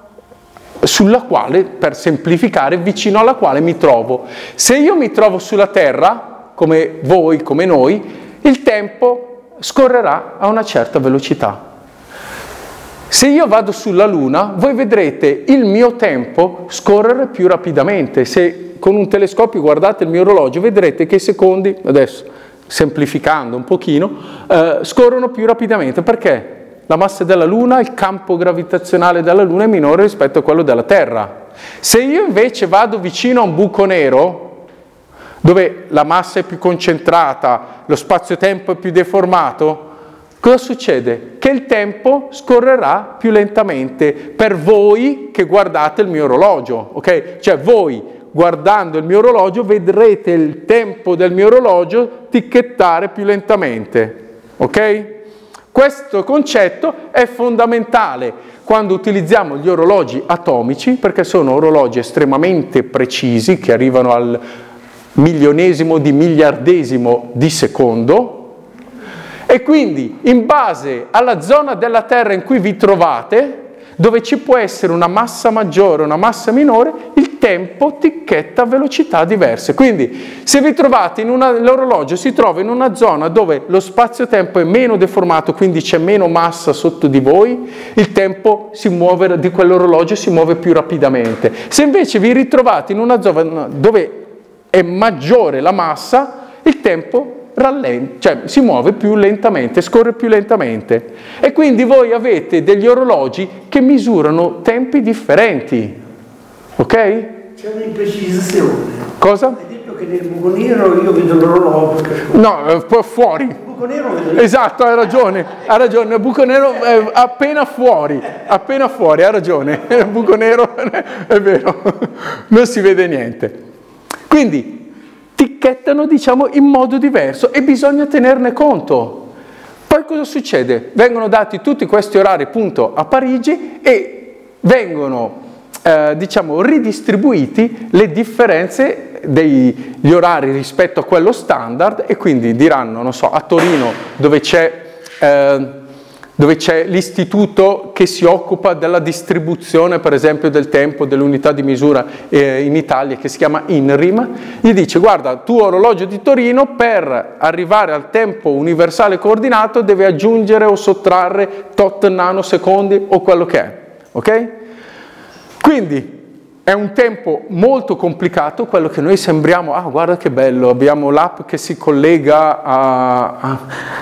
sulla quale, per semplificare, vicino alla quale mi trovo. Se io mi trovo sulla Terra, come voi, come noi, il tempo scorrerà a una certa velocità. Se io vado sulla Luna, voi vedrete il mio tempo scorrere più rapidamente. Se con un telescopio guardate il mio orologio, vedrete che i secondi, adesso semplificando un pochino, eh, scorrono più rapidamente. Perché? La massa della Luna, il campo gravitazionale della Luna è minore rispetto a quello della Terra. Se io invece vado vicino a un buco nero, dove la massa è più concentrata, lo spazio-tempo è più deformato, cosa succede? Che il tempo scorrerà più lentamente per voi che guardate il mio orologio, ok? Cioè voi guardando il mio orologio vedrete il tempo del mio orologio ticchettare più lentamente, ok? Questo concetto è fondamentale quando utilizziamo gli orologi atomici perché sono orologi estremamente precisi che arrivano al milionesimo di miliardesimo di secondo. E quindi in base alla zona della Terra in cui vi trovate, dove ci può essere una massa maggiore una massa minore, il tempo ticchetta velocità diverse. Quindi se vi trovate in una, l'orologio si trova in una zona dove lo spazio-tempo è meno deformato, quindi c'è meno massa sotto di voi, il tempo muove, di quell'orologio si muove più rapidamente. Se invece vi ritrovate in una zona dove è maggiore la massa, il tempo rallenta, cioè si muove più lentamente, scorre più lentamente. E quindi voi avete degli orologi che misurano tempi differenti. Ok? C'è un'imprecisazione. Cosa? Hai detto che nel buco nero io vedo l'orologio. No, eh, fuori. Esatto, hai ragione, hai ragione, il buco nero è appena fuori, appena fuori, hai ragione, <laughs> il buco nero <laughs> è vero, non si vede niente. Quindi ticchettano diciamo in modo diverso e bisogna tenerne conto. Poi cosa succede? Vengono dati tutti questi orari appunto a Parigi e vengono eh, diciamo ridistribuiti le differenze degli orari rispetto a quello standard e quindi diranno, non so, a Torino dove c'è eh, dove c'è l'istituto che si occupa della distribuzione, per esempio, del tempo dell'unità di misura eh, in Italia, che si chiama INRIM, gli dice guarda, tuo orologio di Torino per arrivare al tempo universale coordinato deve aggiungere o sottrarre tot nanosecondi o quello che è. Ok? Quindi è un tempo molto complicato, quello che noi sembriamo, ah guarda che bello, abbiamo l'app che si collega a, a,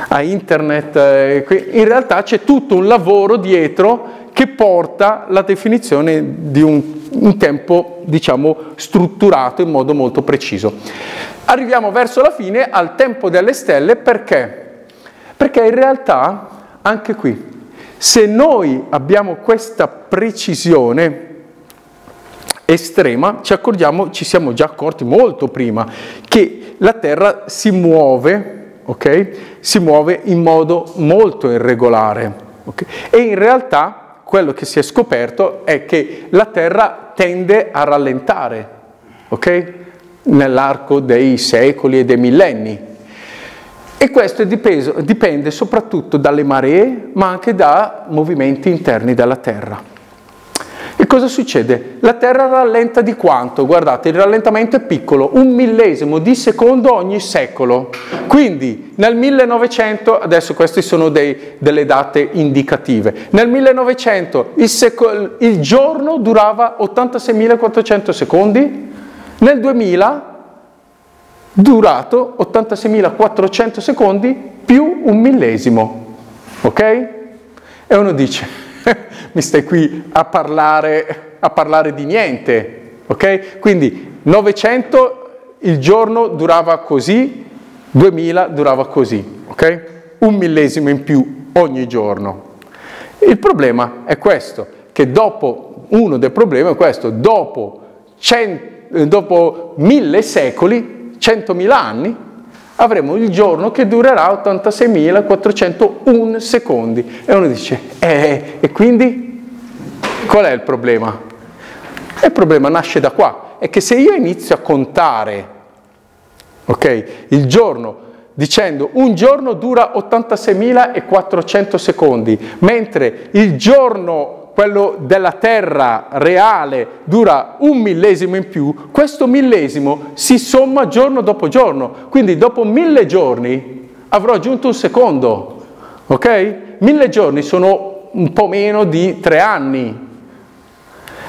a internet, eh, in realtà c'è tutto un lavoro dietro che porta la definizione di un, un tempo, diciamo, strutturato in modo molto preciso. Arriviamo verso la fine al tempo delle stelle perché? Perché in realtà, anche qui, se noi abbiamo questa precisione, estrema, ci accorgiamo, ci siamo già accorti molto prima, che la Terra si muove, ok? Si muove in modo molto irregolare. Okay? E in realtà quello che si è scoperto è che la Terra tende a rallentare, ok? Nell'arco dei secoli e dei millenni. E questo dipeso, dipende soprattutto dalle maree, ma anche da movimenti interni della Terra. E cosa succede? La Terra rallenta di quanto? Guardate, il rallentamento è piccolo, un millesimo di secondo ogni secolo. Quindi nel 1900, adesso queste sono dei, delle date indicative, nel 1900 il, seco, il giorno durava 86.400 secondi, nel 2000 durato 86.400 secondi più un millesimo. Ok? E uno dice, <laughs> mi stai qui a parlare, a parlare di niente. Ok? Quindi 900 il giorno durava così, 2000 durava così. Ok? Un millesimo in più ogni giorno. Il problema è questo, che dopo, uno dei problemi è questo, dopo, cent, dopo mille secoli, centomila anni, avremo il giorno che durerà 86.401 secondi. E uno dice, eh, e quindi qual è il problema? il problema nasce da qua, è che se io inizio a contare, ok, il giorno dicendo un giorno dura 86.400 secondi, mentre il giorno, quello della Terra reale, dura un millesimo in più, questo millesimo si somma giorno dopo giorno. Quindi dopo mille giorni avrò aggiunto un secondo, ok? Mille giorni sono un po' meno di tre anni.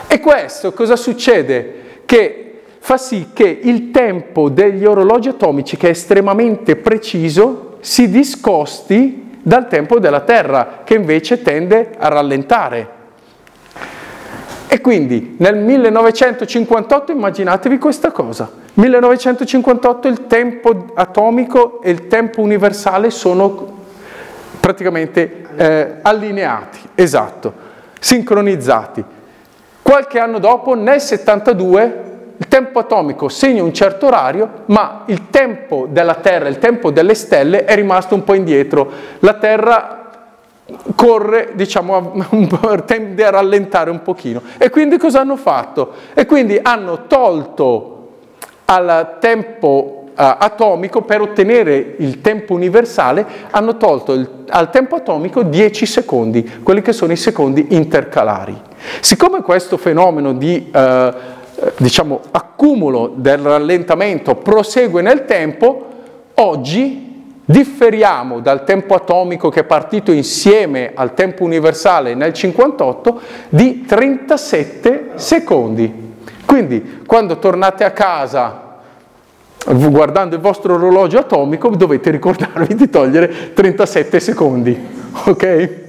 E questo cosa succede? Che fa sì che il tempo degli orologi atomici, che è estremamente preciso, si discosti dal tempo della Terra, che invece tende a rallentare. E quindi nel 1958 immaginatevi questa cosa. 1958 il tempo atomico e il tempo universale sono praticamente eh, allineati, esatto, sincronizzati. Qualche anno dopo, nel 72, il tempo atomico segna un certo orario, ma il tempo della Terra, il tempo delle stelle è rimasto un po' indietro. La Terra corre, diciamo, <laughs> tende a rallentare un pochino. E quindi cosa hanno fatto? E quindi hanno tolto al tempo uh, atomico, per ottenere il tempo universale, hanno tolto il, al tempo atomico 10 secondi, quelli che sono i secondi intercalari. Siccome questo fenomeno di... Uh, diciamo, accumulo del rallentamento prosegue nel tempo, oggi differiamo dal tempo atomico che è partito insieme al tempo universale nel 58 di 37 secondi. Quindi quando tornate a casa guardando il vostro orologio atomico dovete ricordarvi di togliere 37 secondi, ok?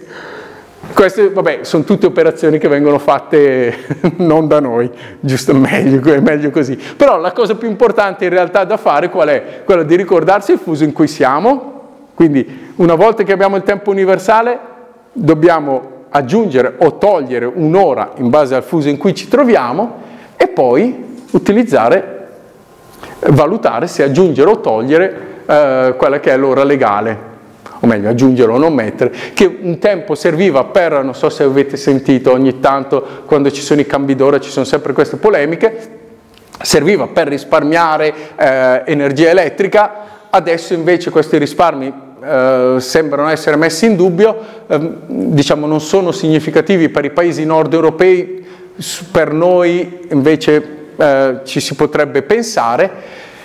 Queste, vabbè, sono tutte operazioni che vengono fatte <laughs> non da noi, giusto, meglio, è meglio così. Però la cosa più importante in realtà da fare qual è? Quella di ricordarsi il fuso in cui siamo, quindi una volta che abbiamo il tempo universale dobbiamo aggiungere o togliere un'ora in base al fuso in cui ci troviamo e poi utilizzare, valutare se aggiungere o togliere eh, quella che è l'ora legale o meglio aggiungere o non mettere, che un tempo serviva per, non so se avete sentito ogni tanto quando ci sono i cambi d'ora ci sono sempre queste polemiche, serviva per risparmiare eh, energia elettrica, adesso invece questi risparmi eh, sembrano essere messi in dubbio, eh, diciamo non sono significativi per i paesi nord europei, per noi invece eh, ci si potrebbe pensare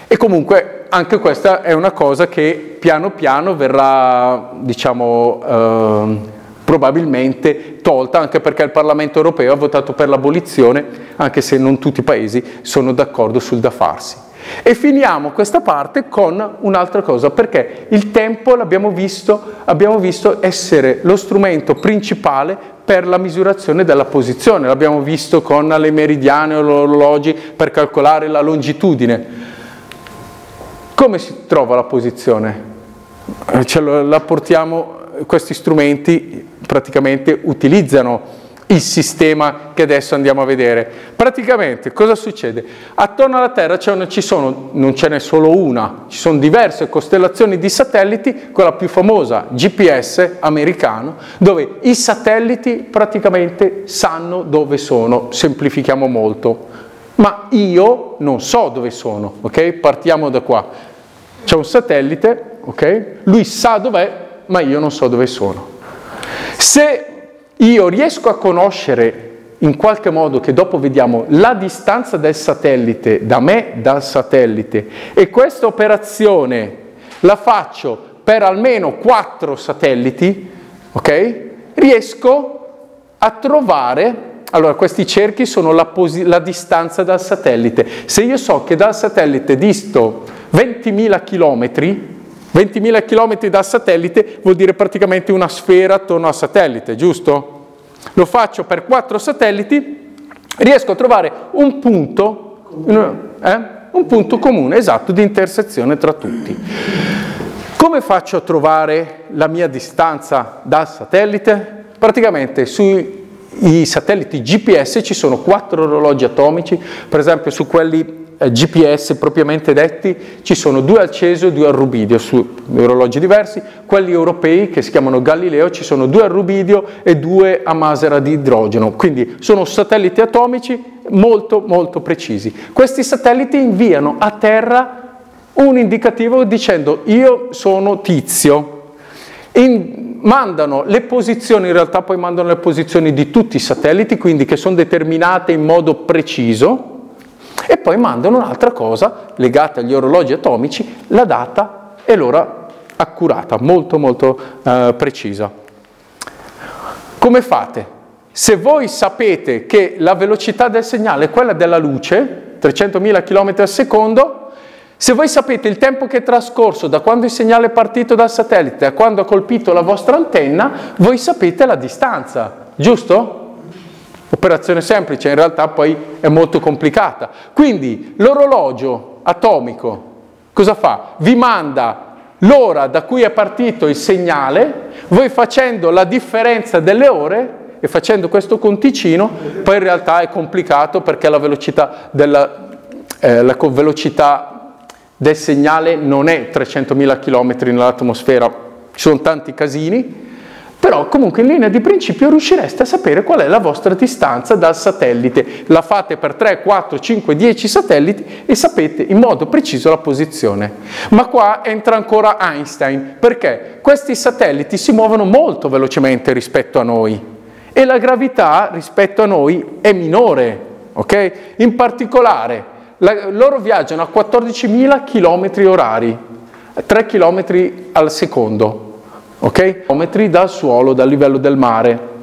e comunque anche questa è una cosa che piano piano verrà, diciamo, eh, probabilmente tolta, anche perché il Parlamento europeo ha votato per l'abolizione, anche se non tutti i paesi sono d'accordo sul da farsi. E finiamo questa parte con un'altra cosa, perché il tempo l'abbiamo visto, abbiamo visto essere lo strumento principale per la misurazione della posizione, l'abbiamo visto con le meridiane o gli orologi per calcolare la longitudine. Come si trova la posizione? Eh, ce la portiamo, questi strumenti praticamente utilizzano il sistema che adesso andiamo a vedere. Praticamente cosa succede? Attorno alla Terra non, sono, non ce n'è solo una, ci sono diverse costellazioni di satelliti, quella più famosa GPS americano, dove i satelliti praticamente sanno dove sono, semplifichiamo molto ma io non so dove sono, ok? Partiamo da qua. C'è un satellite, ok? Lui sa dov'è, ma io non so dove sono. Se io riesco a conoscere in qualche modo che dopo vediamo la distanza del satellite da me dal satellite e questa operazione la faccio per almeno quattro satelliti, ok? Riesco a trovare allora, questi cerchi sono la, la, distanza dal satellite. Se io so che dal satellite disto 20.000 km, 20.000 km dal satellite vuol dire praticamente una sfera attorno al satellite, giusto? Lo faccio per quattro satelliti, riesco a trovare un punto, eh? un punto comune, esatto, di intersezione tra tutti. Come faccio a trovare la mia distanza dal satellite? Praticamente sui satelliti GPS ci sono quattro orologi atomici, per esempio su quelli eh, GPS propriamente detti ci sono due al cesio e due al rubidio su orologi diversi, quelli europei che si chiamano Galileo ci sono due al rubidio e due a masera di idrogeno, quindi sono satelliti atomici molto molto precisi. Questi satelliti inviano a terra un indicativo dicendo io sono tizio, in, mandano le posizioni, in realtà poi mandano le posizioni di tutti i satelliti, quindi che sono determinate in modo preciso, e poi mandano un'altra cosa legata agli orologi atomici, la data e l'ora accurata, molto molto eh, precisa. Come fate? Se voi sapete che la velocità del segnale è quella della luce, 300.000 km al secondo, se voi sapete il tempo che è trascorso da quando il segnale è partito dal satellite a quando ha colpito la vostra antenna, voi sapete la distanza, giusto? Operazione semplice, in realtà poi è molto complicata. Quindi l'orologio atomico cosa fa? Vi manda l'ora da cui è partito il segnale, voi facendo la differenza delle ore e facendo questo conticino, poi in realtà è complicato perché la velocità, della, eh, la velocità del segnale non è 300.000 km nell'atmosfera, ci sono tanti casini, però comunque in linea di principio riuscireste a sapere qual è la vostra distanza dal satellite. La fate per 3, 4, 5, 10 satelliti e sapete in modo preciso la posizione. Ma qua entra ancora Einstein, perché questi satelliti si muovono molto velocemente rispetto a noi e la gravità rispetto a noi è minore, ok? In particolare, la, loro viaggiano a 14.000 km orari, 3 km al secondo ok? Chilometri dal suolo, dal livello del mare.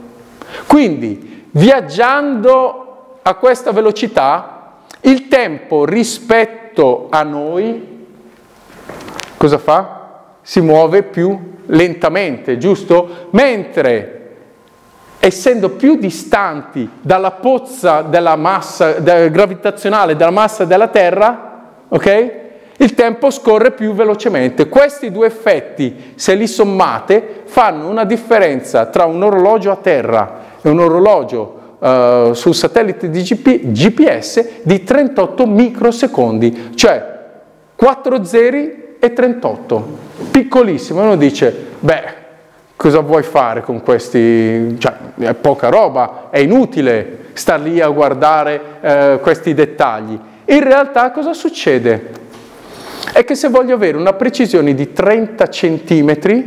Quindi, viaggiando a questa velocità, il tempo rispetto a noi, cosa fa? Si muove più lentamente, giusto? Mentre essendo più distanti dalla pozza della massa della gravitazionale della massa della Terra, ok? il tempo scorre più velocemente. Questi due effetti, se li sommate, fanno una differenza tra un orologio a terra e un orologio uh, sul satellite di GP, GPS di 38 microsecondi, cioè 4 zeri e 38. Piccolissimo. Uno dice, beh, cosa vuoi fare con questi? Cioè, è poca roba, è inutile star lì a guardare uh, questi dettagli. In realtà cosa succede? è che se voglio avere una precisione di 30 cm,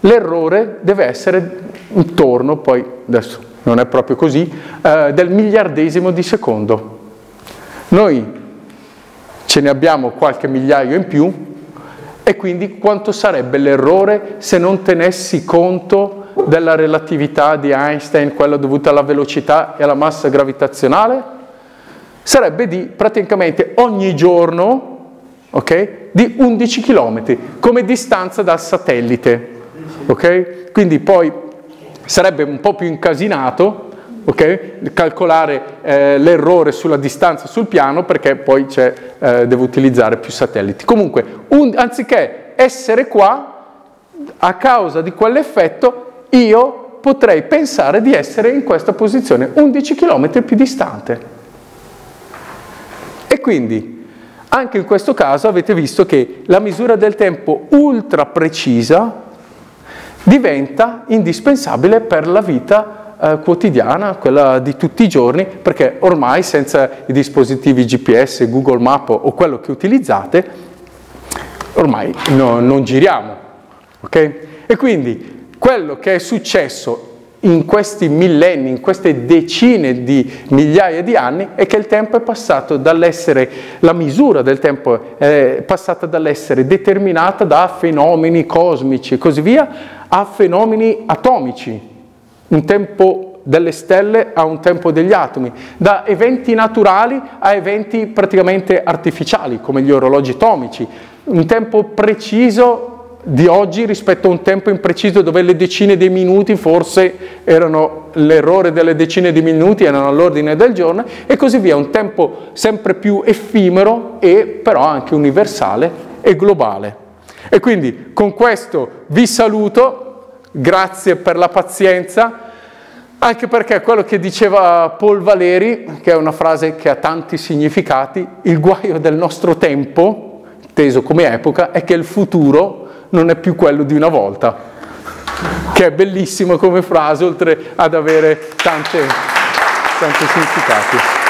l'errore deve essere intorno, poi adesso non è proprio così, eh, del miliardesimo di secondo. Noi ce ne abbiamo qualche migliaio in più e quindi quanto sarebbe l'errore se non tenessi conto della relatività di Einstein, quella dovuta alla velocità e alla massa gravitazionale? Sarebbe di praticamente ogni giorno okay? di 11 km come distanza dal satellite. Okay? Quindi poi sarebbe un po' più incasinato okay? calcolare eh, l'errore sulla distanza sul piano perché poi eh, devo utilizzare più satelliti. Comunque, un, anziché essere qua, a causa di quell'effetto, io potrei pensare di essere in questa posizione, 11 km più distante. E quindi anche in questo caso avete visto che la misura del tempo ultra precisa diventa indispensabile per la vita eh, quotidiana, quella di tutti i giorni, perché ormai senza i dispositivi GPS, Google Map o quello che utilizzate, ormai no, non giriamo. Okay? E quindi quello che è successo in questi millenni, in queste decine di migliaia di anni, è che il tempo è passato dall'essere, la misura del tempo è passata dall'essere determinata da fenomeni cosmici e così via a fenomeni atomici, un tempo delle stelle a un tempo degli atomi, da eventi naturali a eventi praticamente artificiali, come gli orologi atomici, un tempo preciso di oggi rispetto a un tempo impreciso dove le decine di minuti forse erano l'errore delle decine di minuti erano all'ordine del giorno e così via, un tempo sempre più effimero e però anche universale e globale. E quindi con questo vi saluto, grazie per la pazienza, anche perché quello che diceva Paul Valeri, che è una frase che ha tanti significati, il guaio del nostro tempo, teso come epoca, è che il futuro non è più quello di una volta, che è bellissimo come frase, oltre ad avere tanti significati.